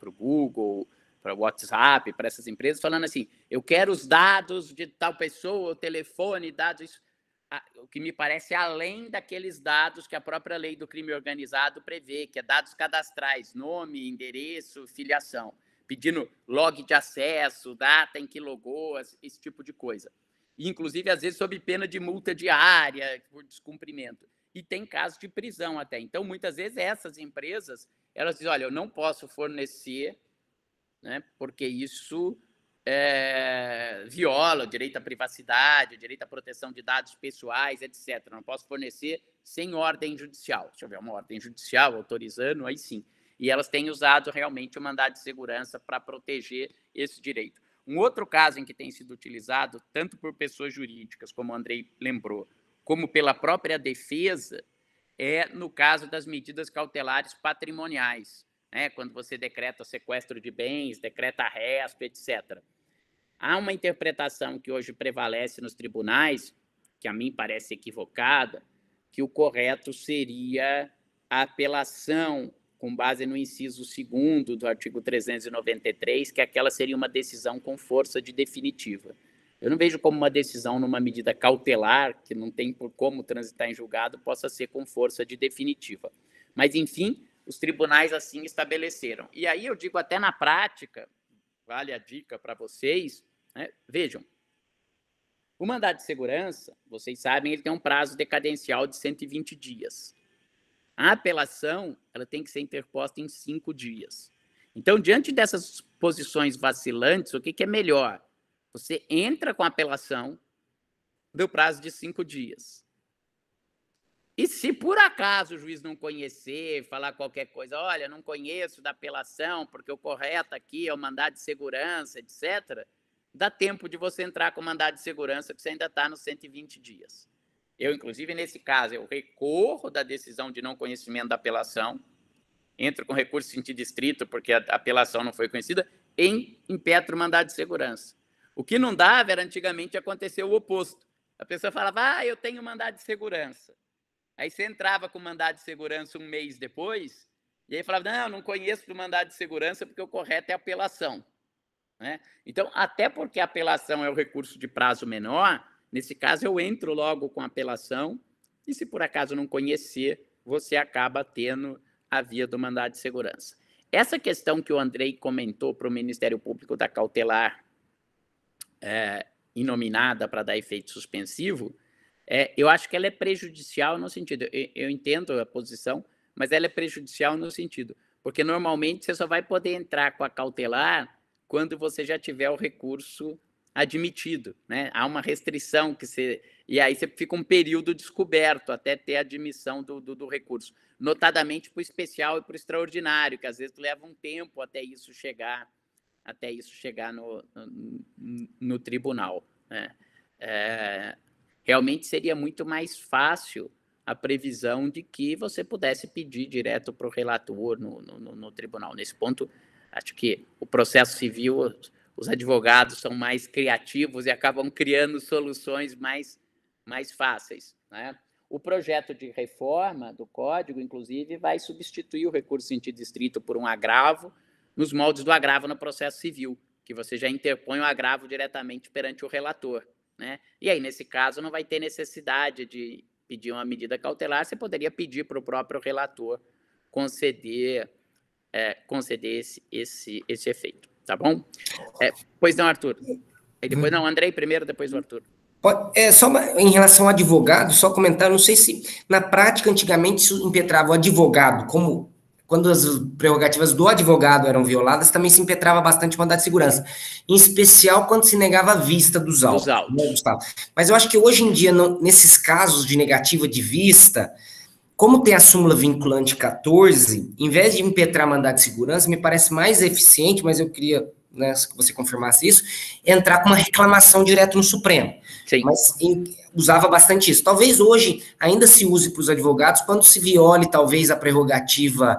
o Google, para o WhatsApp, para essas empresas, falando assim: eu quero os dados de tal pessoa, o telefone, dados. Isso, o que me parece além daqueles dados que a própria lei do crime organizado prevê, que é dados cadastrais, nome, endereço, filiação pedindo log de acesso, data em que logou, esse tipo de coisa. inclusive, às vezes, sob pena de multa diária, por descumprimento. E tem casos de prisão até. Então, muitas vezes, essas empresas, elas dizem, olha, eu não posso fornecer, né, porque isso é, viola o direito à privacidade, o direito à proteção de dados pessoais, etc. Não posso fornecer sem ordem judicial. Se houver uma ordem judicial autorizando, aí sim e elas têm usado realmente o mandado de segurança para proteger esse direito. Um outro caso em que tem sido utilizado, tanto por pessoas jurídicas, como o Andrei lembrou, como pela própria defesa, é no caso das medidas cautelares patrimoniais, né? quando você decreta sequestro de bens, decreta arresto, etc. Há uma interpretação que hoje prevalece nos tribunais, que a mim parece equivocada, que o correto seria a apelação com base no inciso 2 do artigo 393, que aquela seria uma decisão com força de definitiva. Eu não vejo como uma decisão numa medida cautelar, que não tem por como transitar em julgado, possa ser com força de definitiva. Mas, enfim, os tribunais assim estabeleceram. E aí eu digo até na prática, vale a dica para vocês, né? vejam, o mandado de segurança, vocês sabem, ele tem um prazo decadencial de 120 dias. A apelação ela tem que ser interposta em cinco dias. Então, diante dessas posições vacilantes, o que, que é melhor? Você entra com a apelação do prazo de cinco dias. E se por acaso o juiz não conhecer, falar qualquer coisa, olha, não conheço da apelação, porque o correto aqui é o mandado de segurança, etc., dá tempo de você entrar com o mandado de segurança, que você ainda está nos 120 dias. Eu, inclusive, nesse caso, eu recorro da decisão de não conhecimento da apelação, entro com recurso em sentido estrito, porque a apelação não foi conhecida, em impetro mandado de segurança. O que não dava era antigamente acontecer o oposto. A pessoa falava, ah, eu tenho mandado de segurança. Aí você entrava com mandado de segurança um mês depois, e aí falava, não, não conheço do mandado de segurança porque o correto é apelação. Né? Então, até porque a apelação é o recurso de prazo menor, Nesse caso, eu entro logo com apelação e, se por acaso não conhecer, você acaba tendo a via do mandado de segurança. Essa questão que o Andrei comentou para o Ministério Público da cautelar é, inominada para dar efeito suspensivo, é, eu acho que ela é prejudicial no sentido, eu, eu entendo a posição, mas ela é prejudicial no sentido, porque normalmente você só vai poder entrar com a cautelar quando você já tiver o recurso admitido, né? Há uma restrição que você e aí você fica um período descoberto até ter a admissão do, do, do recurso, notadamente para o especial e para o extraordinário, que às vezes leva um tempo até isso chegar, até isso chegar no, no, no tribunal. Né? É, realmente seria muito mais fácil a previsão de que você pudesse pedir direto para o relator no, no, no tribunal. Nesse ponto, acho que o processo civil os advogados são mais criativos e acabam criando soluções mais, mais fáceis. Né? O projeto de reforma do Código, inclusive, vai substituir o recurso sentido estrito por um agravo nos moldes do agravo no processo civil, que você já interpõe o agravo diretamente perante o relator. Né? E aí, nesse caso, não vai ter necessidade de pedir uma medida cautelar, você poderia pedir para o próprio relator conceder, é, conceder esse, esse, esse efeito tá bom? É, pois não, Arthur. E depois não, Andrei primeiro, depois o Arthur. É, só uma, em relação ao advogado, só comentar, não sei se na prática antigamente se impetrava o advogado como quando as prerrogativas do advogado eram violadas, também se impetrava bastante mandado de segurança, em especial quando se negava a vista dos autos. autos. Né? Mas eu acho que hoje em dia, não, nesses casos de negativa de vista, como tem a súmula vinculante 14, em vez de impetrar mandado de segurança, me parece mais eficiente, mas eu queria né, que você confirmasse isso, entrar com uma reclamação direto no Supremo. Sim. Mas em, usava bastante isso. Talvez hoje ainda se use para os advogados quando se viole talvez a prerrogativa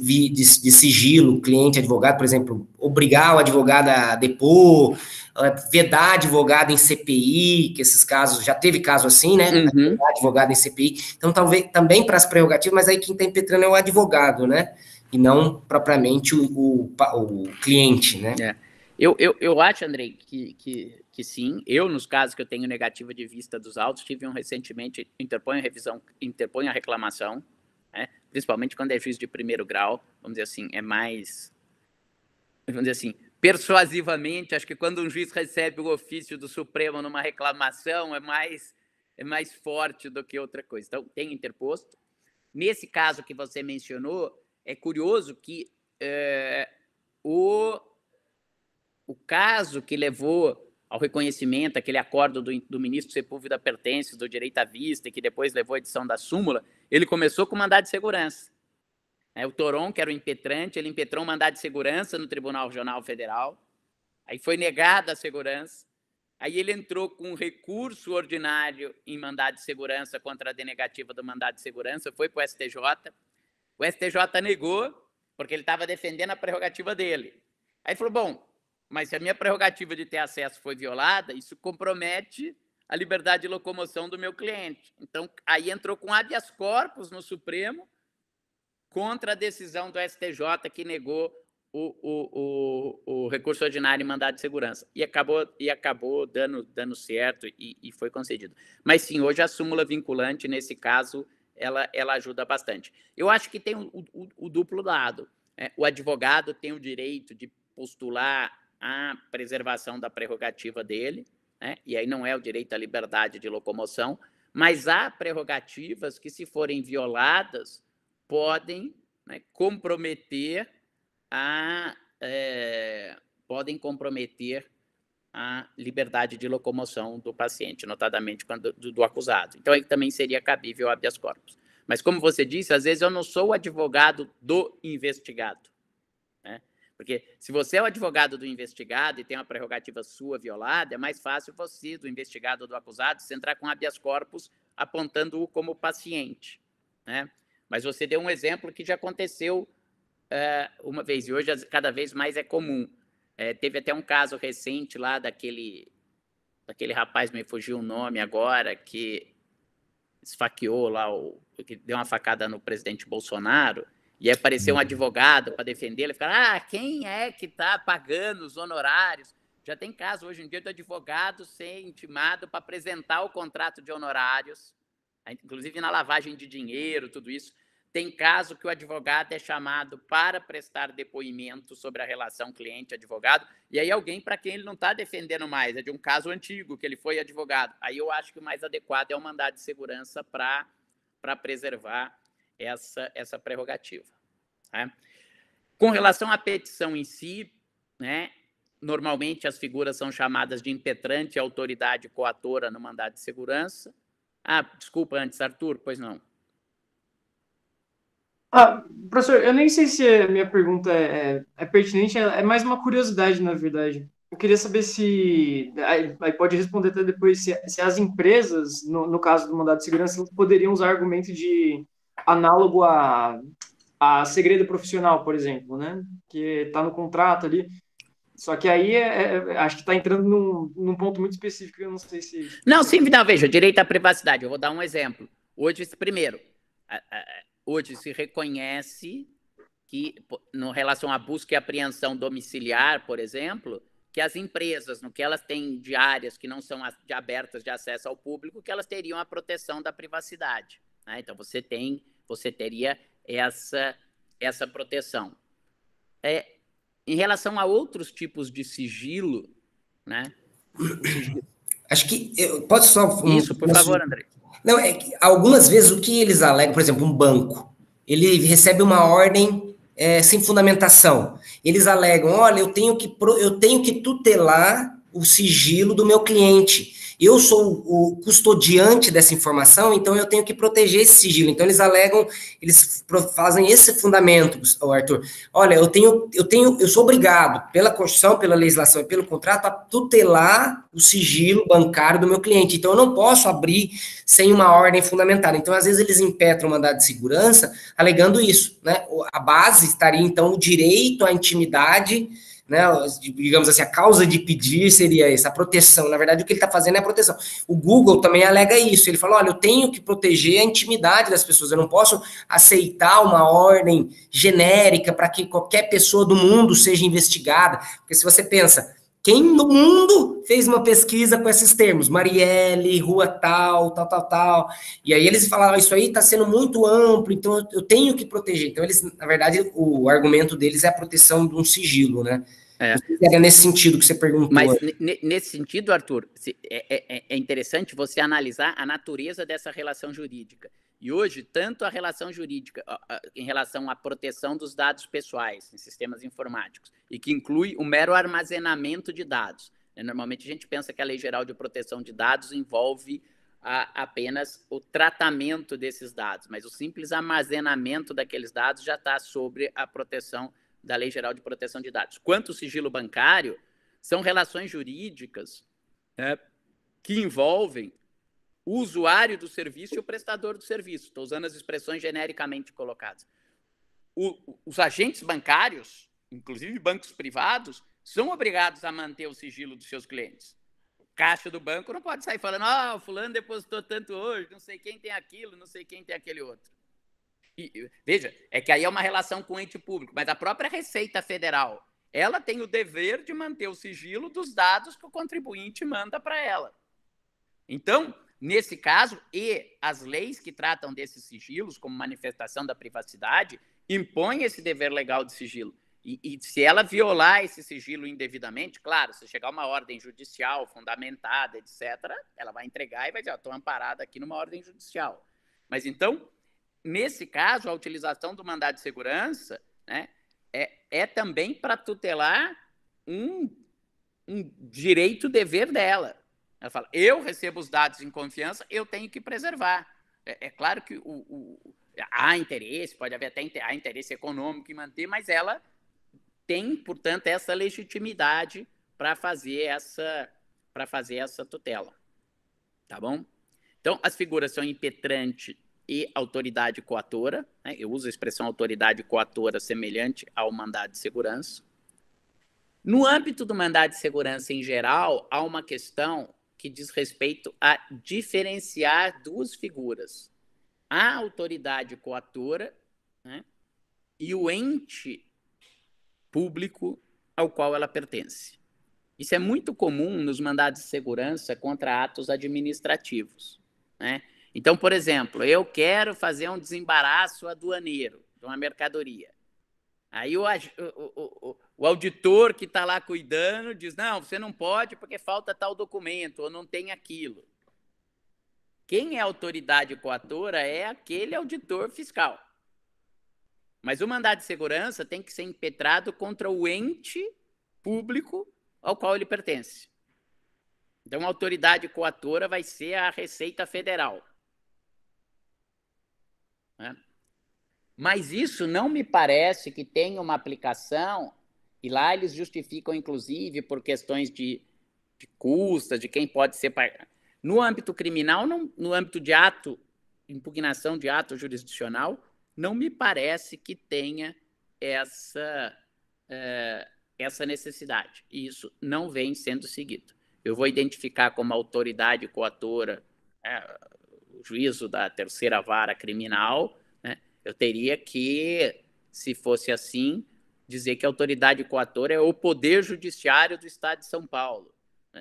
de, de sigilo, cliente advogado, por exemplo, obrigar o advogado a depor, vedar advogado em CPI, que esses casos, já teve caso assim, né? Uhum. Advogado em CPI. Então, talvez também para as prerrogativas, mas aí quem está impetrando é o advogado, né? E não propriamente o, o, o cliente, né? É. Eu, eu, eu acho, Andrei, que, que, que sim. Eu, nos casos que eu tenho negativa de vista dos autos, tive um recentemente, interponho a revisão, interponho a reclamação, né? principalmente quando é juiz de primeiro grau, vamos dizer assim, é mais, vamos dizer assim, persuasivamente, acho que quando um juiz recebe o ofício do Supremo numa reclamação, é mais, é mais forte do que outra coisa. Então, tem interposto. Nesse caso que você mencionou, é curioso que é, o, o caso que levou ao reconhecimento, aquele acordo do, do ministro Sepúlveda Pertences, do direito à vista, que depois levou à edição da súmula, ele começou com mandado de segurança. É, o Toron, que era o impetrante, ele impetrou um mandado de segurança no Tribunal Regional Federal, aí foi negada a segurança, aí ele entrou com um recurso ordinário em mandado de segurança contra a denegativa do mandado de segurança, foi para o STJ, o STJ negou, porque ele estava defendendo a prerrogativa dele. Aí falou, bom, mas se a minha prerrogativa de ter acesso foi violada, isso compromete a liberdade de locomoção do meu cliente. Então, aí entrou com habeas corpus no Supremo contra a decisão do STJ que negou o, o, o, o recurso ordinário em mandado de segurança. E acabou, e acabou dando, dando certo e, e foi concedido. Mas sim, hoje a súmula vinculante, nesse caso, ela, ela ajuda bastante. Eu acho que tem o, o, o duplo lado. Né? O advogado tem o direito de postular a preservação da prerrogativa dele, né? e aí não é o direito à liberdade de locomoção, mas há prerrogativas que, se forem violadas, podem né, comprometer a é, podem comprometer a liberdade de locomoção do paciente, notadamente quando, do, do acusado. Então, aí também seria cabível habeas corpus. Mas, como você disse, às vezes eu não sou o advogado do investigado. Porque se você é o advogado do investigado e tem uma prerrogativa sua violada, é mais fácil você, do investigado ou do acusado, se entrar com habeas corpus apontando-o como paciente. Né? Mas você deu um exemplo que já aconteceu uh, uma vez, e hoje cada vez mais é comum. É, teve até um caso recente lá daquele, daquele rapaz, me fugiu o nome agora, que esfaqueou lá, o, que deu uma facada no presidente Bolsonaro, e apareceu um uhum. advogado para defender, ele fica, ah, quem é que está pagando os honorários? Já tem caso hoje em dia do advogado ser intimado para apresentar o contrato de honorários, inclusive na lavagem de dinheiro, tudo isso. Tem caso que o advogado é chamado para prestar depoimento sobre a relação cliente-advogado, e aí alguém para quem ele não está defendendo mais, é de um caso antigo que ele foi advogado. Aí eu acho que o mais adequado é o mandado de segurança para preservar essa, essa prerrogativa. Né? Com relação à petição em si, né, normalmente as figuras são chamadas de impetrante e autoridade coatora no mandado de segurança. Ah, desculpa antes, Arthur, pois não. Ah, professor, eu nem sei se a minha pergunta é, é pertinente, é mais uma curiosidade, na verdade. Eu queria saber se, aí pode responder até depois, se, se as empresas, no, no caso do mandado de segurança, poderiam usar argumento de análogo a, a segredo profissional, por exemplo, né? Que está no contrato ali. Só que aí é, é, acho que está entrando num, num, ponto muito específico, eu não sei se. Não, sim, não, veja, direito à privacidade. Eu vou dar um exemplo. Hoje, primeiro, hoje se reconhece que, no relação à busca e apreensão domiciliar, por exemplo, que as empresas, no que elas têm de áreas que não são abertas de acesso ao público, que elas teriam a proteção da privacidade. Né? Então, você tem você teria essa, essa proteção. É, em relação a outros tipos de sigilo, né? Acho que. Eu, pode só. Isso, por favor, André. Não, é que algumas vezes o que eles alegam, por exemplo, um banco, ele recebe uma ordem é, sem fundamentação. Eles alegam: olha, eu tenho que, eu tenho que tutelar o sigilo do meu cliente eu sou o custodiante dessa informação, então eu tenho que proteger esse sigilo. Então eles alegam, eles fazem esse fundamento, Arthur. Olha, eu tenho, eu tenho, eu sou obrigado pela Constituição, pela legislação e pelo contrato a tutelar o sigilo bancário do meu cliente. Então eu não posso abrir sem uma ordem fundamentada. Então às vezes eles impetram mandado de segurança alegando isso, né? A base estaria então o direito à intimidade né, digamos assim, a causa de pedir seria essa, a proteção. Na verdade, o que ele está fazendo é a proteção. O Google também alega isso. Ele falou: olha, eu tenho que proteger a intimidade das pessoas, eu não posso aceitar uma ordem genérica para que qualquer pessoa do mundo seja investigada. Porque se você pensa, quem no mundo fez uma pesquisa com esses termos? Marielle, rua tal, tal, tal, tal. E aí eles falaram, isso aí está sendo muito amplo, então eu tenho que proteger. Então eles, na verdade, o argumento deles é a proteção de um sigilo, né? É. Era nesse sentido que você perguntou. Mas nesse sentido, Arthur, é, é, é interessante você analisar a natureza dessa relação jurídica. E hoje, tanto a relação jurídica em relação à proteção dos dados pessoais em sistemas informáticos, e que inclui o mero armazenamento de dados. Né? Normalmente a gente pensa que a Lei Geral de Proteção de Dados envolve a, apenas o tratamento desses dados, mas o simples armazenamento daqueles dados já está sobre a proteção da Lei Geral de Proteção de Dados. Quanto ao sigilo bancário, são relações jurídicas né, que envolvem o usuário do serviço e o prestador do serviço. Estou usando as expressões genericamente colocadas. O, os agentes bancários, inclusive bancos privados, são obrigados a manter o sigilo dos seus clientes. Caixa do banco não pode sair falando, ah, oh, fulano depositou tanto hoje, não sei quem tem aquilo, não sei quem tem aquele outro. E, veja, é que aí é uma relação com o ente público, mas a própria Receita Federal, ela tem o dever de manter o sigilo dos dados que o contribuinte manda para ela. Então, nesse caso, e as leis que tratam desses sigilos como manifestação da privacidade impõem esse dever legal de sigilo. E, e, se ela violar esse sigilo indevidamente, claro, se chegar uma ordem judicial fundamentada, etc., ela vai entregar e vai dizer: estou amparada aqui numa ordem judicial. Mas então, nesse caso, a utilização do mandado de segurança né, é, é também para tutelar um, um direito dever dela. Ela fala: eu recebo os dados em confiança, eu tenho que preservar. É, é claro que o, o, há interesse, pode haver até há interesse econômico em manter, mas ela tem, portanto, essa legitimidade para fazer essa para fazer essa tutela. Tá bom? Então, as figuras são impetrante e autoridade coatora. Né? Eu uso a expressão autoridade coatora semelhante ao mandado de segurança. No âmbito do mandado de segurança em geral, há uma questão que diz respeito a diferenciar duas figuras: a autoridade coatora né? e o ente público ao qual ela pertence. Isso é muito comum nos mandados de segurança contra atos administrativos. Né? Então, por exemplo, eu quero fazer um desembaraço aduaneiro de uma mercadoria. Aí o, o, o, o auditor que está lá cuidando diz: não, você não pode porque falta tal documento ou não tem aquilo. Quem é autoridade coatora é aquele auditor fiscal. Mas o mandado de segurança tem que ser impetrado contra o ente público ao qual ele pertence. Então, a autoridade coatora vai ser a Receita Federal. Né? Mas isso não me parece que tenha uma aplicação, e lá eles justificam, inclusive, por questões de, de custas, de quem pode ser. No âmbito criminal, não, no âmbito de ato, impugnação de ato jurisdicional, não me parece que tenha essa, é, essa necessidade. E isso não vem sendo seguido. Eu vou identificar como autoridade coatora é, juízo da terceira vara criminal, eu teria que, se fosse assim, dizer que a autoridade coatora é o Poder Judiciário do Estado de São Paulo.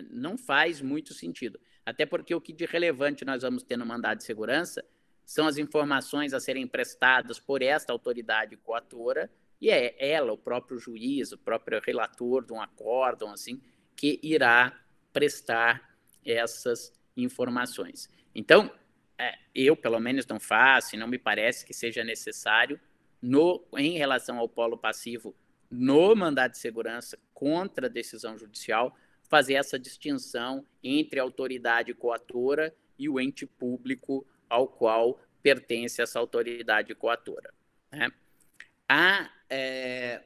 Não faz muito sentido. Até porque o que de relevante nós vamos ter no mandado de segurança são as informações a serem prestadas por esta autoridade coatora, e é ela, o próprio juiz, o próprio relator de um acórdão, assim, que irá prestar essas informações. Então, é, eu, pelo menos, não faço, e não me parece que seja necessário, no, em relação ao polo passivo, no mandado de segurança contra a decisão judicial, fazer essa distinção entre a autoridade coatora e o ente público ao qual pertence essa autoridade coatora. Né? A, é,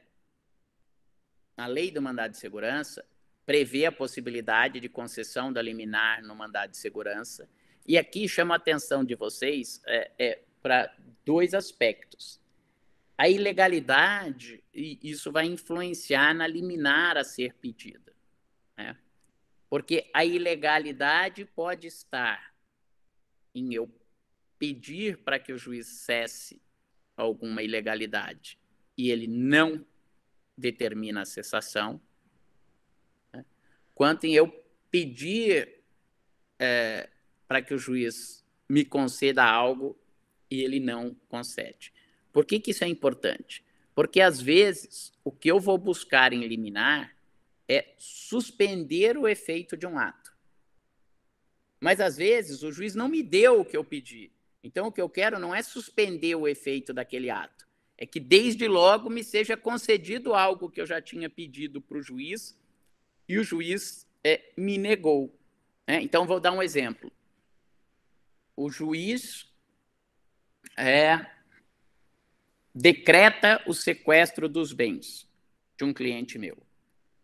a lei do mandado de segurança prevê a possibilidade de concessão da liminar no mandado de segurança, e aqui chama a atenção de vocês é, é, para dois aspectos. A ilegalidade, e isso vai influenciar na liminar a ser pedida. Né? Porque a ilegalidade pode estar em eu pedir para que o juiz cesse alguma ilegalidade e ele não determina a cessação, né? quanto em eu pedir é, para que o juiz me conceda algo e ele não concede. Por que, que isso é importante? Porque, às vezes, o que eu vou buscar em liminar é suspender o efeito de um ato. Mas, às vezes, o juiz não me deu o que eu pedi. Então, o que eu quero não é suspender o efeito daquele ato. É que, desde logo, me seja concedido algo que eu já tinha pedido para o juiz e o juiz é, me negou. Né? Então, vou dar um exemplo. O juiz é, decreta o sequestro dos bens de um cliente meu.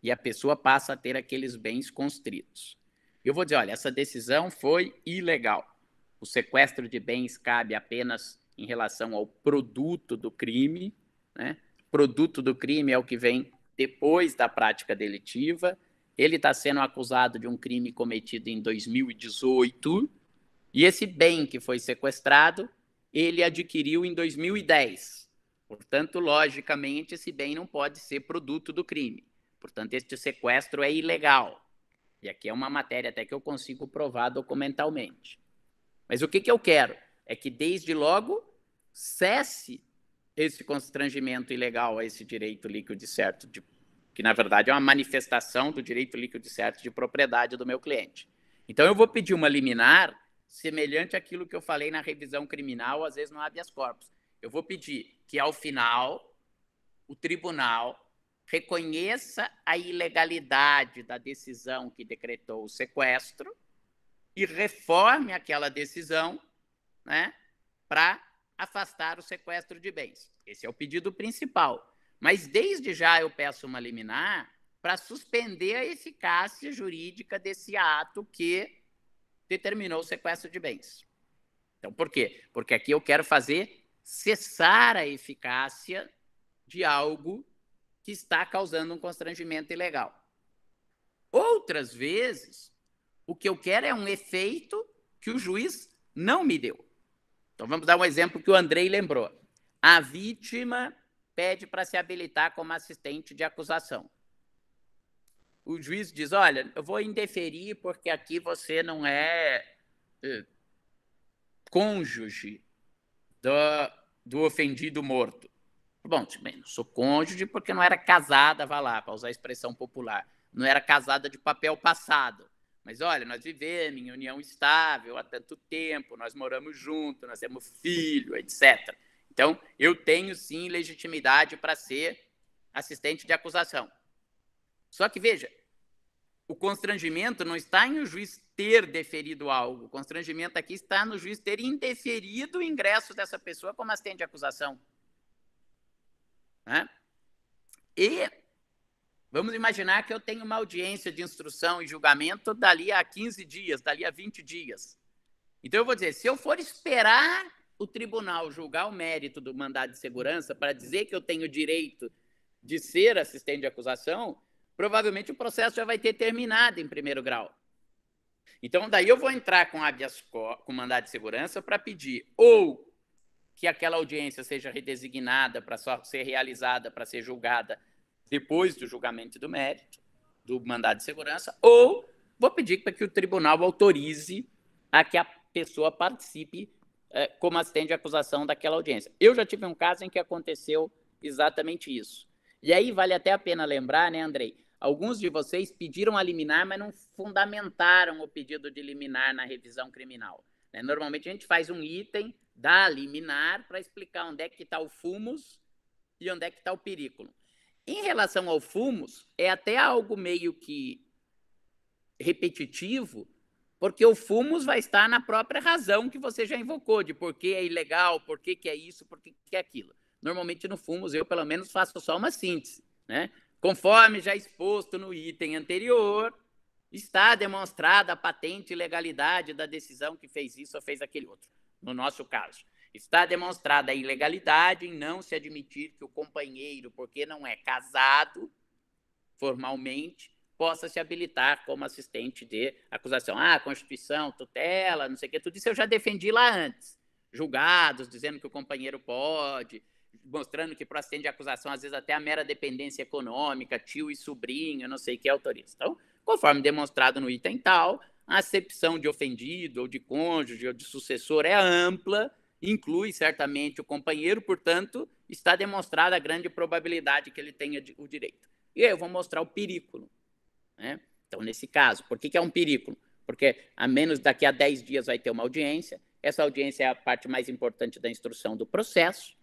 E a pessoa passa a ter aqueles bens constritos. Eu vou dizer, olha, essa decisão foi ilegal. O sequestro de bens cabe apenas em relação ao produto do crime, né? Produto do crime é o que vem depois da prática delitiva. Ele está sendo acusado de um crime cometido em 2018 e esse bem que foi sequestrado ele adquiriu em 2010. Portanto, logicamente, esse bem não pode ser produto do crime. Portanto, este sequestro é ilegal. E aqui é uma matéria até que eu consigo provar documentalmente. Mas o que, que eu quero? É que, desde logo, cesse esse constrangimento ilegal a esse direito líquido de certo, de, que na verdade é uma manifestação do direito líquido de certo de propriedade do meu cliente. Então, eu vou pedir uma liminar semelhante àquilo que eu falei na revisão criminal, às vezes no habeas corpus. Eu vou pedir que, ao final, o tribunal reconheça a ilegalidade da decisão que decretou o sequestro e reforme aquela decisão né, para afastar o sequestro de bens. Esse é o pedido principal. Mas desde já eu peço uma liminar para suspender a eficácia jurídica desse ato que determinou o sequestro de bens. Então, por quê? Porque aqui eu quero fazer cessar a eficácia de algo que está causando um constrangimento ilegal. Outras vezes, o que eu quero é um efeito que o juiz não me deu. Então vamos dar um exemplo que o Andrei lembrou. A vítima pede para se habilitar como assistente de acusação. O juiz diz: Olha, eu vou indeferir porque aqui você não é, é cônjuge do, do ofendido morto. Bom, bem, não sou cônjuge porque não era casada, vá lá, para usar a expressão popular. Não era casada de papel passado. Mas olha, nós vivemos em união estável há tanto tempo, nós moramos juntos, nós temos filho, etc. Então, eu tenho sim legitimidade para ser assistente de acusação. Só que veja, o constrangimento não está em o juiz ter deferido algo. O constrangimento aqui está no juiz ter indeferido o ingresso dessa pessoa como assistente de acusação. Né? E vamos imaginar que eu tenho uma audiência de instrução e julgamento dali a 15 dias, dali a 20 dias. Então eu vou dizer, se eu for esperar o tribunal julgar o mérito do mandado de segurança para dizer que eu tenho direito de ser assistente de acusação, provavelmente o processo já vai ter terminado em primeiro grau. Então, daí eu vou entrar com habeas com mandado de segurança para pedir ou que aquela audiência seja redesignada para só ser realizada, para ser julgada depois do julgamento do mérito, do mandado de segurança, ou vou pedir para que o tribunal autorize a que a pessoa participe é, como assistente de acusação daquela audiência. Eu já tive um caso em que aconteceu exatamente isso. E aí vale até a pena lembrar, né, Andrei? Alguns de vocês pediram a liminar, mas não fundamentaram o pedido de liminar na revisão criminal. Né? Normalmente a gente faz um item da liminar para explicar onde é que está o fumus e onde é que está o perículo. Em relação ao fumus, é até algo meio que repetitivo, porque o fumus vai estar na própria razão que você já invocou, de por que é ilegal, por que, que é isso, por que, que é aquilo. Normalmente no fumus eu, pelo menos, faço só uma síntese. Né? Conforme já exposto no item anterior, está demonstrada a patente legalidade da decisão que fez isso ou fez aquele outro. No nosso caso, está demonstrada a ilegalidade em não se admitir que o companheiro, porque não é casado formalmente, possa se habilitar como assistente de acusação. Ah, Constituição, tutela, não sei o que, tudo isso eu já defendi lá antes. Julgados, dizendo que o companheiro pode, mostrando que para assistente de acusação, às vezes até a mera dependência econômica, tio e sobrinho, não sei o que autoriza. Então, conforme demonstrado no item tal, a acepção de ofendido, ou de cônjuge, ou de sucessor é ampla, inclui certamente o companheiro, portanto, está demonstrada a grande probabilidade que ele tenha o direito. E aí eu vou mostrar o perículo. Né? Então, nesse caso, por que, que é um perículo? Porque a menos daqui a 10 dias vai ter uma audiência. Essa audiência é a parte mais importante da instrução do processo.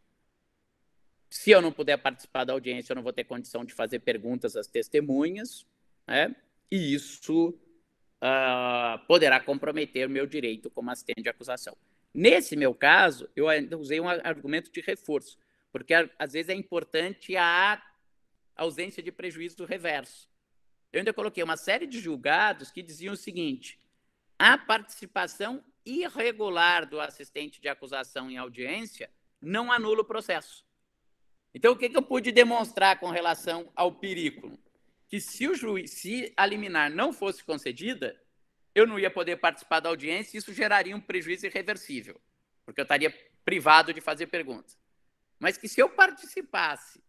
Se eu não puder participar da audiência, eu não vou ter condição de fazer perguntas às testemunhas, né? e isso uh, poderá comprometer o meu direito como assistente de acusação. Nesse meu caso, eu ainda usei um argumento de reforço, porque às vezes é importante a ausência de prejuízo do reverso. Eu ainda coloquei uma série de julgados que diziam o seguinte: a participação irregular do assistente de acusação em audiência não anula o processo. Então, o que, que eu pude demonstrar com relação ao perículo? Que se o juiz, se a liminar não fosse concedida, eu não ia poder participar da audiência e isso geraria um prejuízo irreversível, porque eu estaria privado de fazer perguntas. Mas que se eu participasse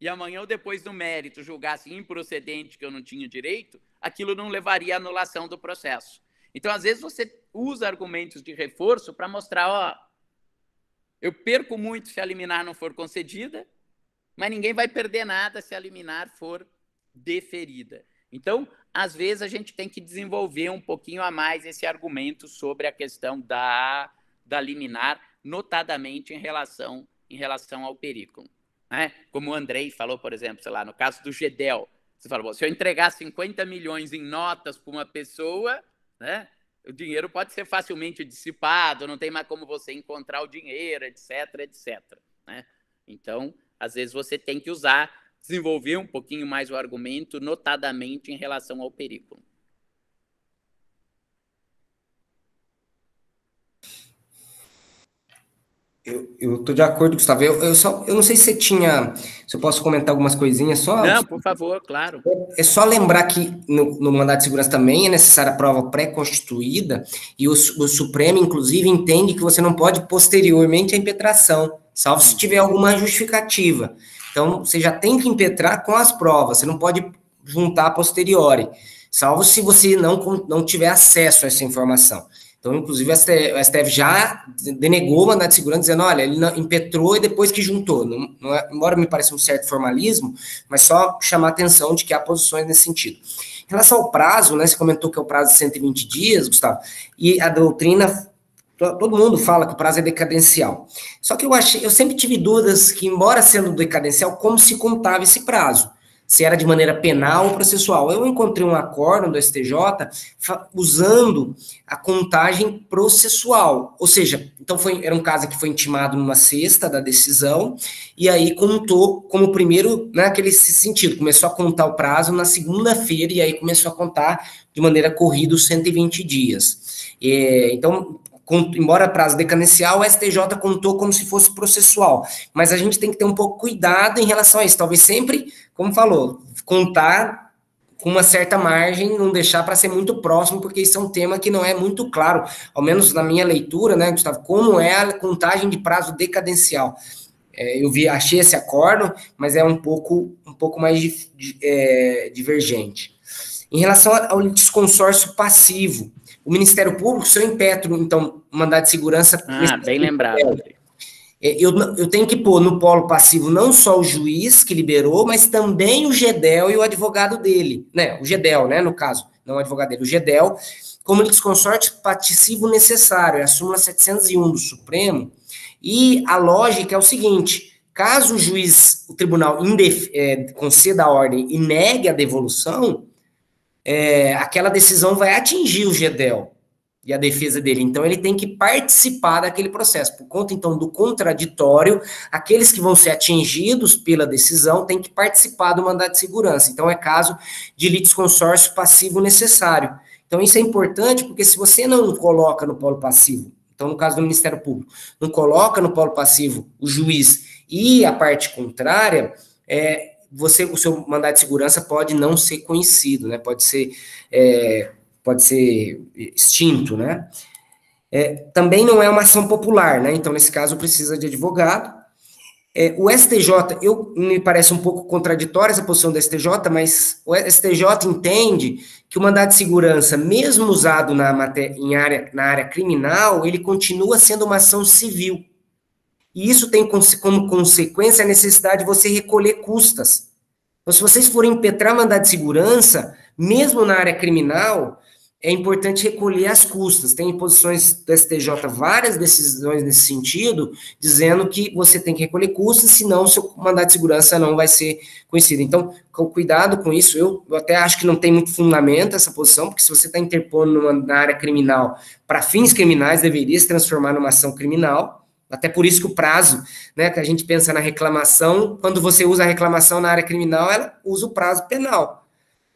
e amanhã ou depois do mérito julgasse improcedente que eu não tinha direito, aquilo não levaria à anulação do processo. Então, às vezes, você usa argumentos de reforço para mostrar, ó, eu perco muito se a liminar não for concedida, mas ninguém vai perder nada se a liminar for deferida. Então, às vezes, a gente tem que desenvolver um pouquinho a mais esse argumento sobre a questão da, da liminar, notadamente em relação, em relação ao perículo. Né? Como o Andrei falou, por exemplo, sei lá, no caso do Gedel, você falou, se eu entregar 50 milhões em notas para uma pessoa, né, o dinheiro pode ser facilmente dissipado, não tem mais como você encontrar o dinheiro, etc, etc. Né? Então, às vezes você tem que usar, desenvolver um pouquinho mais o argumento, notadamente em relação ao perículo. Eu, estou de acordo, Gustavo. Eu, eu, só, eu não sei se você tinha. Se eu posso comentar algumas coisinhas só. Não, por favor, claro. É só lembrar que no, no mandato de segurança também é necessária a prova pré-constituída, e o, o, Supremo, inclusive, entende que você não pode posteriormente a impetração, salvo se tiver alguma justificativa. Então, você já tem que impetrar com as provas, você não pode juntar a posteriori, salvo se você não, não tiver acesso a essa informação. Então, inclusive, o STF já denegou o mandato de segurança, dizendo, olha, ele impetrou e depois que juntou. Não, não é, embora me pareça um certo formalismo, mas só chamar a atenção de que há posições nesse sentido. Em relação ao prazo, né, você comentou que é o prazo de 120 dias, Gustavo, e a doutrina, todo mundo fala que o prazo é decadencial. Só que eu achei, eu sempre tive dúvidas que, embora sendo decadencial, como se contava esse prazo se era de maneira penal ou processual. Eu encontrei um acordo do STJ usando a contagem processual, ou seja, então foi, era um caso que foi intimado numa sexta da decisão, e aí contou como primeiro, naquele sentido, começou a contar o prazo na segunda-feira, e aí começou a contar de maneira corrida os 120 dias. É, então, embora prazo decadencial, o STJ contou como se fosse processual. Mas a gente tem que ter um pouco cuidado em relação a isso. Talvez sempre, como falou, contar com uma certa margem, não deixar para ser muito próximo, porque isso é um tema que não é muito claro, ao menos na minha leitura, né, Gustavo, como é a contagem de prazo decadencial. É, eu vi, achei esse acordo, mas é um pouco, um pouco mais di, di, é, divergente. Em relação ao desconsórcio passivo, o Ministério Público, se eu impetro, então, mandado de segurança. Ah, bem lembrado. É, eu, eu tenho que pôr no polo passivo não só o juiz que liberou, mas também o GEDEL e o advogado dele, né? O GEDEL, né, no caso. não o advogado dele, o GEDEL, como litisconsorte passivo necessário, é a súmula 701 do Supremo, e a lógica é o seguinte, caso o juiz, o tribunal é, conceda a ordem e negue a devolução, é, aquela decisão vai atingir o GEDEL, e a defesa dele. Então, ele tem que participar daquele processo. Por conta, então, do contraditório, aqueles que vão ser atingidos pela decisão têm que participar do mandato de segurança. Então, é caso de litisconsórcio passivo necessário. Então, isso é importante, porque se você não coloca no polo passivo, então, no caso do Ministério Público, não coloca no polo passivo o juiz e a parte contrária, é, você, o seu mandato de segurança pode não ser conhecido, né? Pode ser é, pode ser extinto, né? É, também não é uma ação popular, né? Então, nesse caso, precisa de advogado. É, o STJ, eu me parece um pouco contraditória essa posição do STJ, mas o STJ entende que o mandado de segurança, mesmo usado na, matéria, em área, na área criminal, ele continua sendo uma ação civil. E isso tem como consequência a necessidade de você recolher custas. Então, se vocês forem impetrar mandado de segurança, mesmo na área criminal, é importante recolher as custas. Tem em posições do STJ várias decisões nesse sentido, dizendo que você tem que recolher custas, senão o seu mandato de segurança não vai ser conhecido. Então, cuidado com isso. Eu, eu até acho que não tem muito fundamento essa posição, porque se você está interpondo numa, na área criminal para fins criminais, deveria se transformar numa ação criminal. Até por isso que o prazo, né, que a gente pensa na reclamação, quando você usa a reclamação na área criminal, ela usa o prazo penal,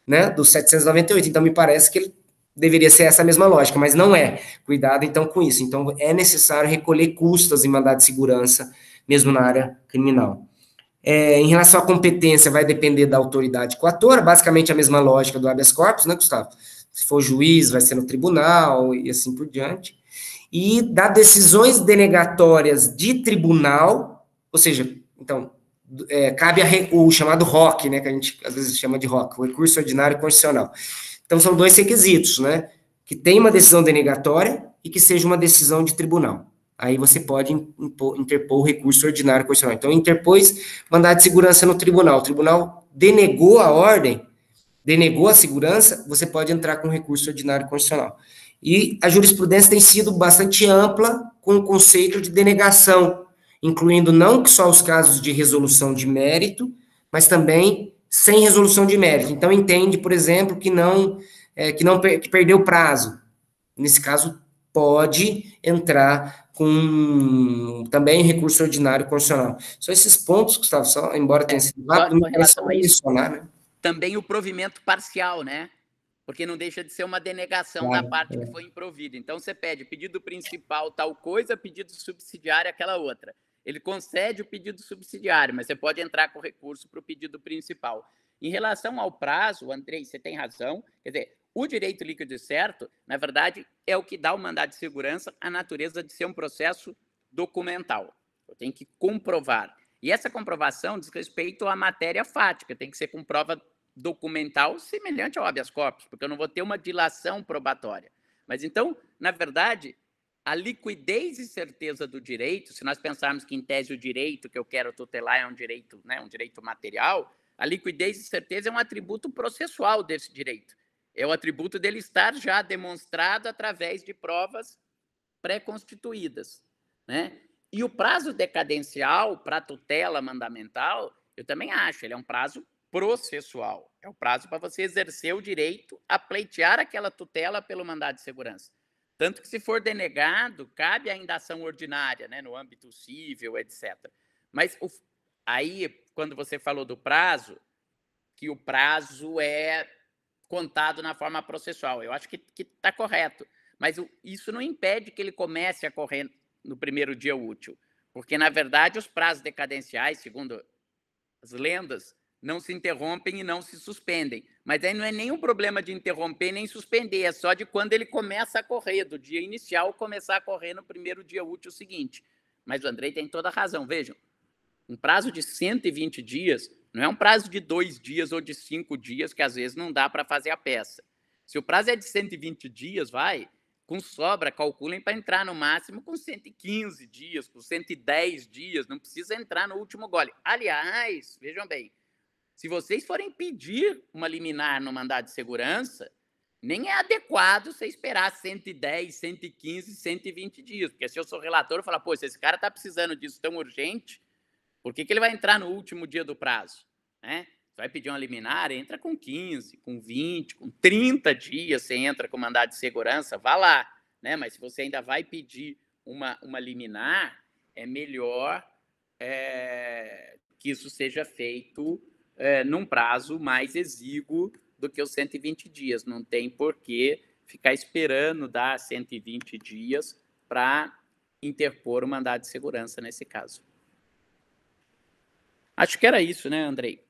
né, do 798. Então, me parece que ele deveria ser essa mesma lógica, mas não é. Cuidado então com isso. Então é necessário recolher custas em mandado de segurança, mesmo na área criminal. É, em relação à competência, vai depender da autoridade coatora, basicamente a mesma lógica do habeas corpus, né, Gustavo? Se for juiz, vai ser no tribunal e assim por diante. E da decisões denegatórias de tribunal, ou seja, então, é, cabe a, o chamado ROC, né, que a gente às vezes chama de ROC, o recurso ordinário constitucional. Então, são dois requisitos, né? Que tenha uma decisão denegatória e que seja uma decisão de tribunal. Aí você pode impor, interpor o recurso ordinário constitucional. Então, interpôs mandado de segurança no tribunal. O tribunal denegou a ordem, denegou a segurança, você pode entrar com recurso ordinário constitucional. E a jurisprudência tem sido bastante ampla com o conceito de denegação, incluindo não só os casos de resolução de mérito, mas também sem resolução de mérito. Então, entende, por exemplo, que não, é, que não que perdeu prazo. Nesse caso, pode entrar com também recurso ordinário constitucional. Só esses pontos, Gustavo, só, embora tenha sido rápido, não relação a mencionar, né? Também o provimento parcial, né? Porque não deixa de ser uma denegação claro, da parte é. que foi improvida. Então, você pede pedido principal tal coisa, pedido subsidiário aquela outra. Ele concede o pedido subsidiário, mas você pode entrar com recurso para o pedido principal. Em relação ao prazo, Andrei, você tem razão. Quer dizer, o direito líquido certo, na verdade, é o que dá o mandado de segurança a natureza de ser um processo documental. Eu tenho que comprovar. E essa comprovação diz respeito à matéria fática, tem que ser com prova documental semelhante ao habeas corpus, porque eu não vou ter uma dilação probatória. Mas então, na verdade, a liquidez e certeza do direito, se nós pensarmos que em tese o direito que eu quero tutelar é um direito, né, um direito material, a liquidez e certeza é um atributo processual desse direito. É o atributo dele estar já demonstrado através de provas pré-constituídas, né? E o prazo decadencial para tutela mandamental, eu também acho, ele é um prazo processual. É o prazo para você exercer o direito a pleitear aquela tutela pelo mandado de segurança. Tanto que, se for denegado, cabe ainda ação ordinária, né, no âmbito civil, etc. Mas o, aí, quando você falou do prazo, que o prazo é contado na forma processual, eu acho que está correto. Mas o, isso não impede que ele comece a correr no primeiro dia útil. Porque, na verdade, os prazos decadenciais, segundo as lendas, não se interrompem e não se suspendem. Mas aí não é nenhum problema de interromper nem suspender, é só de quando ele começa a correr, do dia inicial começar a correr no primeiro dia útil seguinte. Mas o Andrei tem toda a razão. Vejam, um prazo de 120 dias não é um prazo de dois dias ou de cinco dias, que às vezes não dá para fazer a peça. Se o prazo é de 120 dias, vai, com sobra, calculem para entrar no máximo com 115 dias, com 110 dias, não precisa entrar no último gole. Aliás, vejam bem, se vocês forem pedir uma liminar no mandado de segurança, nem é adequado você esperar 110, 115, 120 dias. Porque se eu sou relator, eu falo, pô, se esse cara está precisando disso tão urgente, por que, que ele vai entrar no último dia do prazo? Né? Você vai pedir uma liminar, entra com 15, com 20, com 30 dias, você entra com mandado de segurança, vá lá. Né? Mas se você ainda vai pedir uma, uma liminar, é melhor é, que isso seja feito é, num prazo mais exíguo do que os 120 dias. Não tem por que ficar esperando dar 120 dias para interpor o mandado de segurança nesse caso. Acho que era isso, né, Andrei?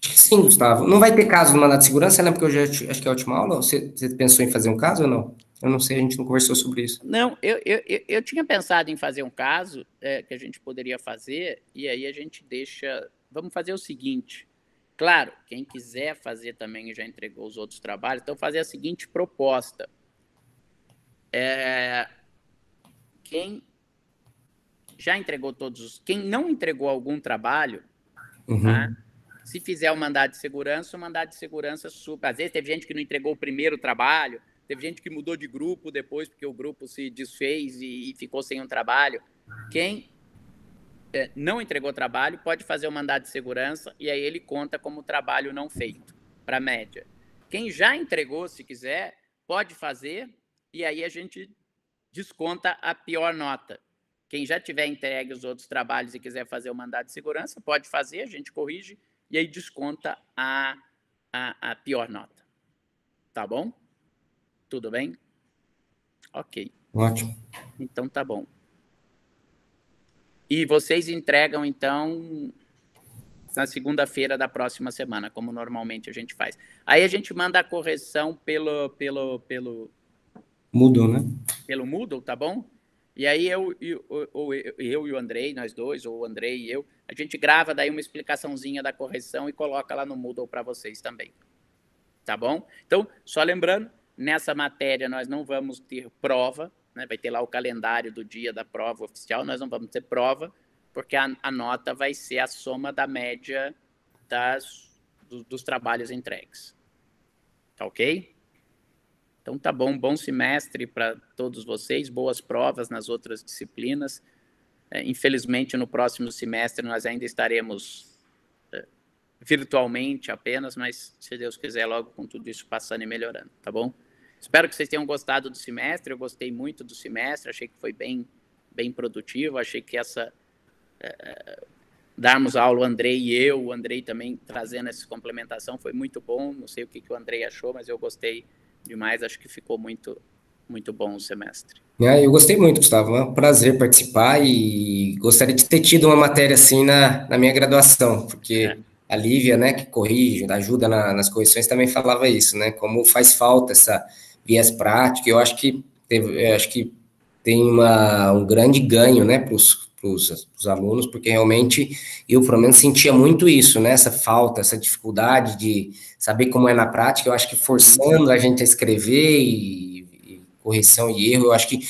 Sim, Gustavo. Não vai ter caso no mandado de segurança, né? Porque eu já acho que é a última aula. Você, você pensou em fazer um caso ou não? Eu não sei, a gente não conversou sobre isso. Não, eu, eu, eu tinha pensado em fazer um caso é, que a gente poderia fazer, e aí a gente deixa. Vamos fazer o seguinte: Claro, quem quiser fazer também já entregou os outros trabalhos, então fazer a seguinte proposta. É, quem já entregou todos os. Quem não entregou algum trabalho, uhum. tá? se fizer o mandado de segurança, o mandado de segurança super. Às vezes teve gente que não entregou o primeiro trabalho, teve gente que mudou de grupo depois, porque o grupo se desfez e, e ficou sem um trabalho. Quem é, não entregou trabalho, pode fazer o mandado de segurança e aí ele conta como trabalho não feito, para média. Quem já entregou, se quiser, pode fazer e aí a gente desconta a pior nota. Quem já tiver entregue os outros trabalhos e quiser fazer o mandado de segurança, pode fazer, a gente corrige e aí desconta a, a, a pior nota. Tá bom? Tudo bem? Ok. Ótimo. Então tá bom. E vocês entregam, então, na segunda-feira da próxima semana, como normalmente a gente faz. Aí a gente manda a correção pelo. pelo, pelo Moodle, né? Pelo Moodle, tá bom? E aí eu, eu, eu, eu e o Andrei, nós dois, ou o Andrei e eu, a gente grava daí uma explicaçãozinha da correção e coloca lá no Moodle para vocês também. Tá bom? Então, só lembrando, nessa matéria nós não vamos ter prova, né? vai ter lá o calendário do dia da prova oficial, nós não vamos ter prova, porque a, a nota vai ser a soma da média das, do, dos trabalhos entregues. Tá ok? Então tá bom, bom semestre para todos vocês, boas provas nas outras disciplinas. É, infelizmente, no próximo semestre nós ainda estaremos é, virtualmente apenas, mas se Deus quiser, logo com tudo isso passando e melhorando, tá bom? Espero que vocês tenham gostado do semestre. Eu gostei muito do semestre, achei que foi bem, bem produtivo. Achei que essa. É, darmos aula, o Andrei e eu, o Andrei também trazendo essa complementação, foi muito bom. Não sei o que, que o Andrei achou, mas eu gostei demais. Acho que ficou muito, muito bom o semestre. É, eu gostei muito, Gustavo. É um prazer participar e gostaria de ter tido uma matéria assim na, na minha graduação, porque. É a Lívia, né, que corrige, ajuda na, nas correções, também falava isso, né, como faz falta essa viés prático, eu acho que teve, acho que tem uma, um grande ganho, né, para os alunos, porque realmente eu, pelo menos, sentia muito isso, né, essa falta, essa dificuldade de saber como é na prática, eu acho que forçando a gente a escrever e, e correção e erro, eu acho que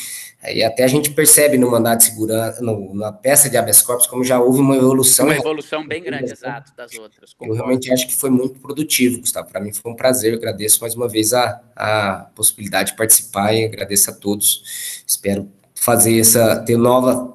e até a gente percebe no mandado de segurança, no, na peça de habeas corpus, como já houve uma evolução. Uma evolução bem grande, exato, das outras. Concordo. Eu realmente acho que foi muito produtivo, Gustavo. Para mim foi um prazer, eu agradeço mais uma vez a, a possibilidade de participar e agradeço a todos. Espero fazer essa, ter nova,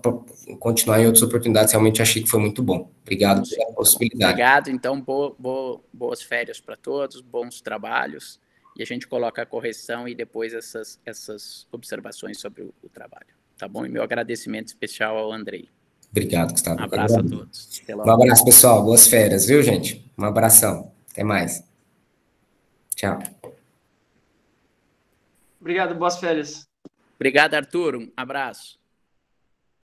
continuar em outras oportunidades. Realmente achei que foi muito bom. Obrigado pela possibilidade. Obrigado, então, bo, bo, boas férias para todos, bons trabalhos e a gente coloca a correção e depois essas, essas observações sobre o, o trabalho. Tá bom? E meu agradecimento especial ao Andrei. Obrigado, Gustavo. Um abraço a todos. Um abraço, pessoal. Boas férias, viu, gente? Um abração. Até mais. Tchau. Obrigado, boas férias. Obrigado, Arthur. Um abraço.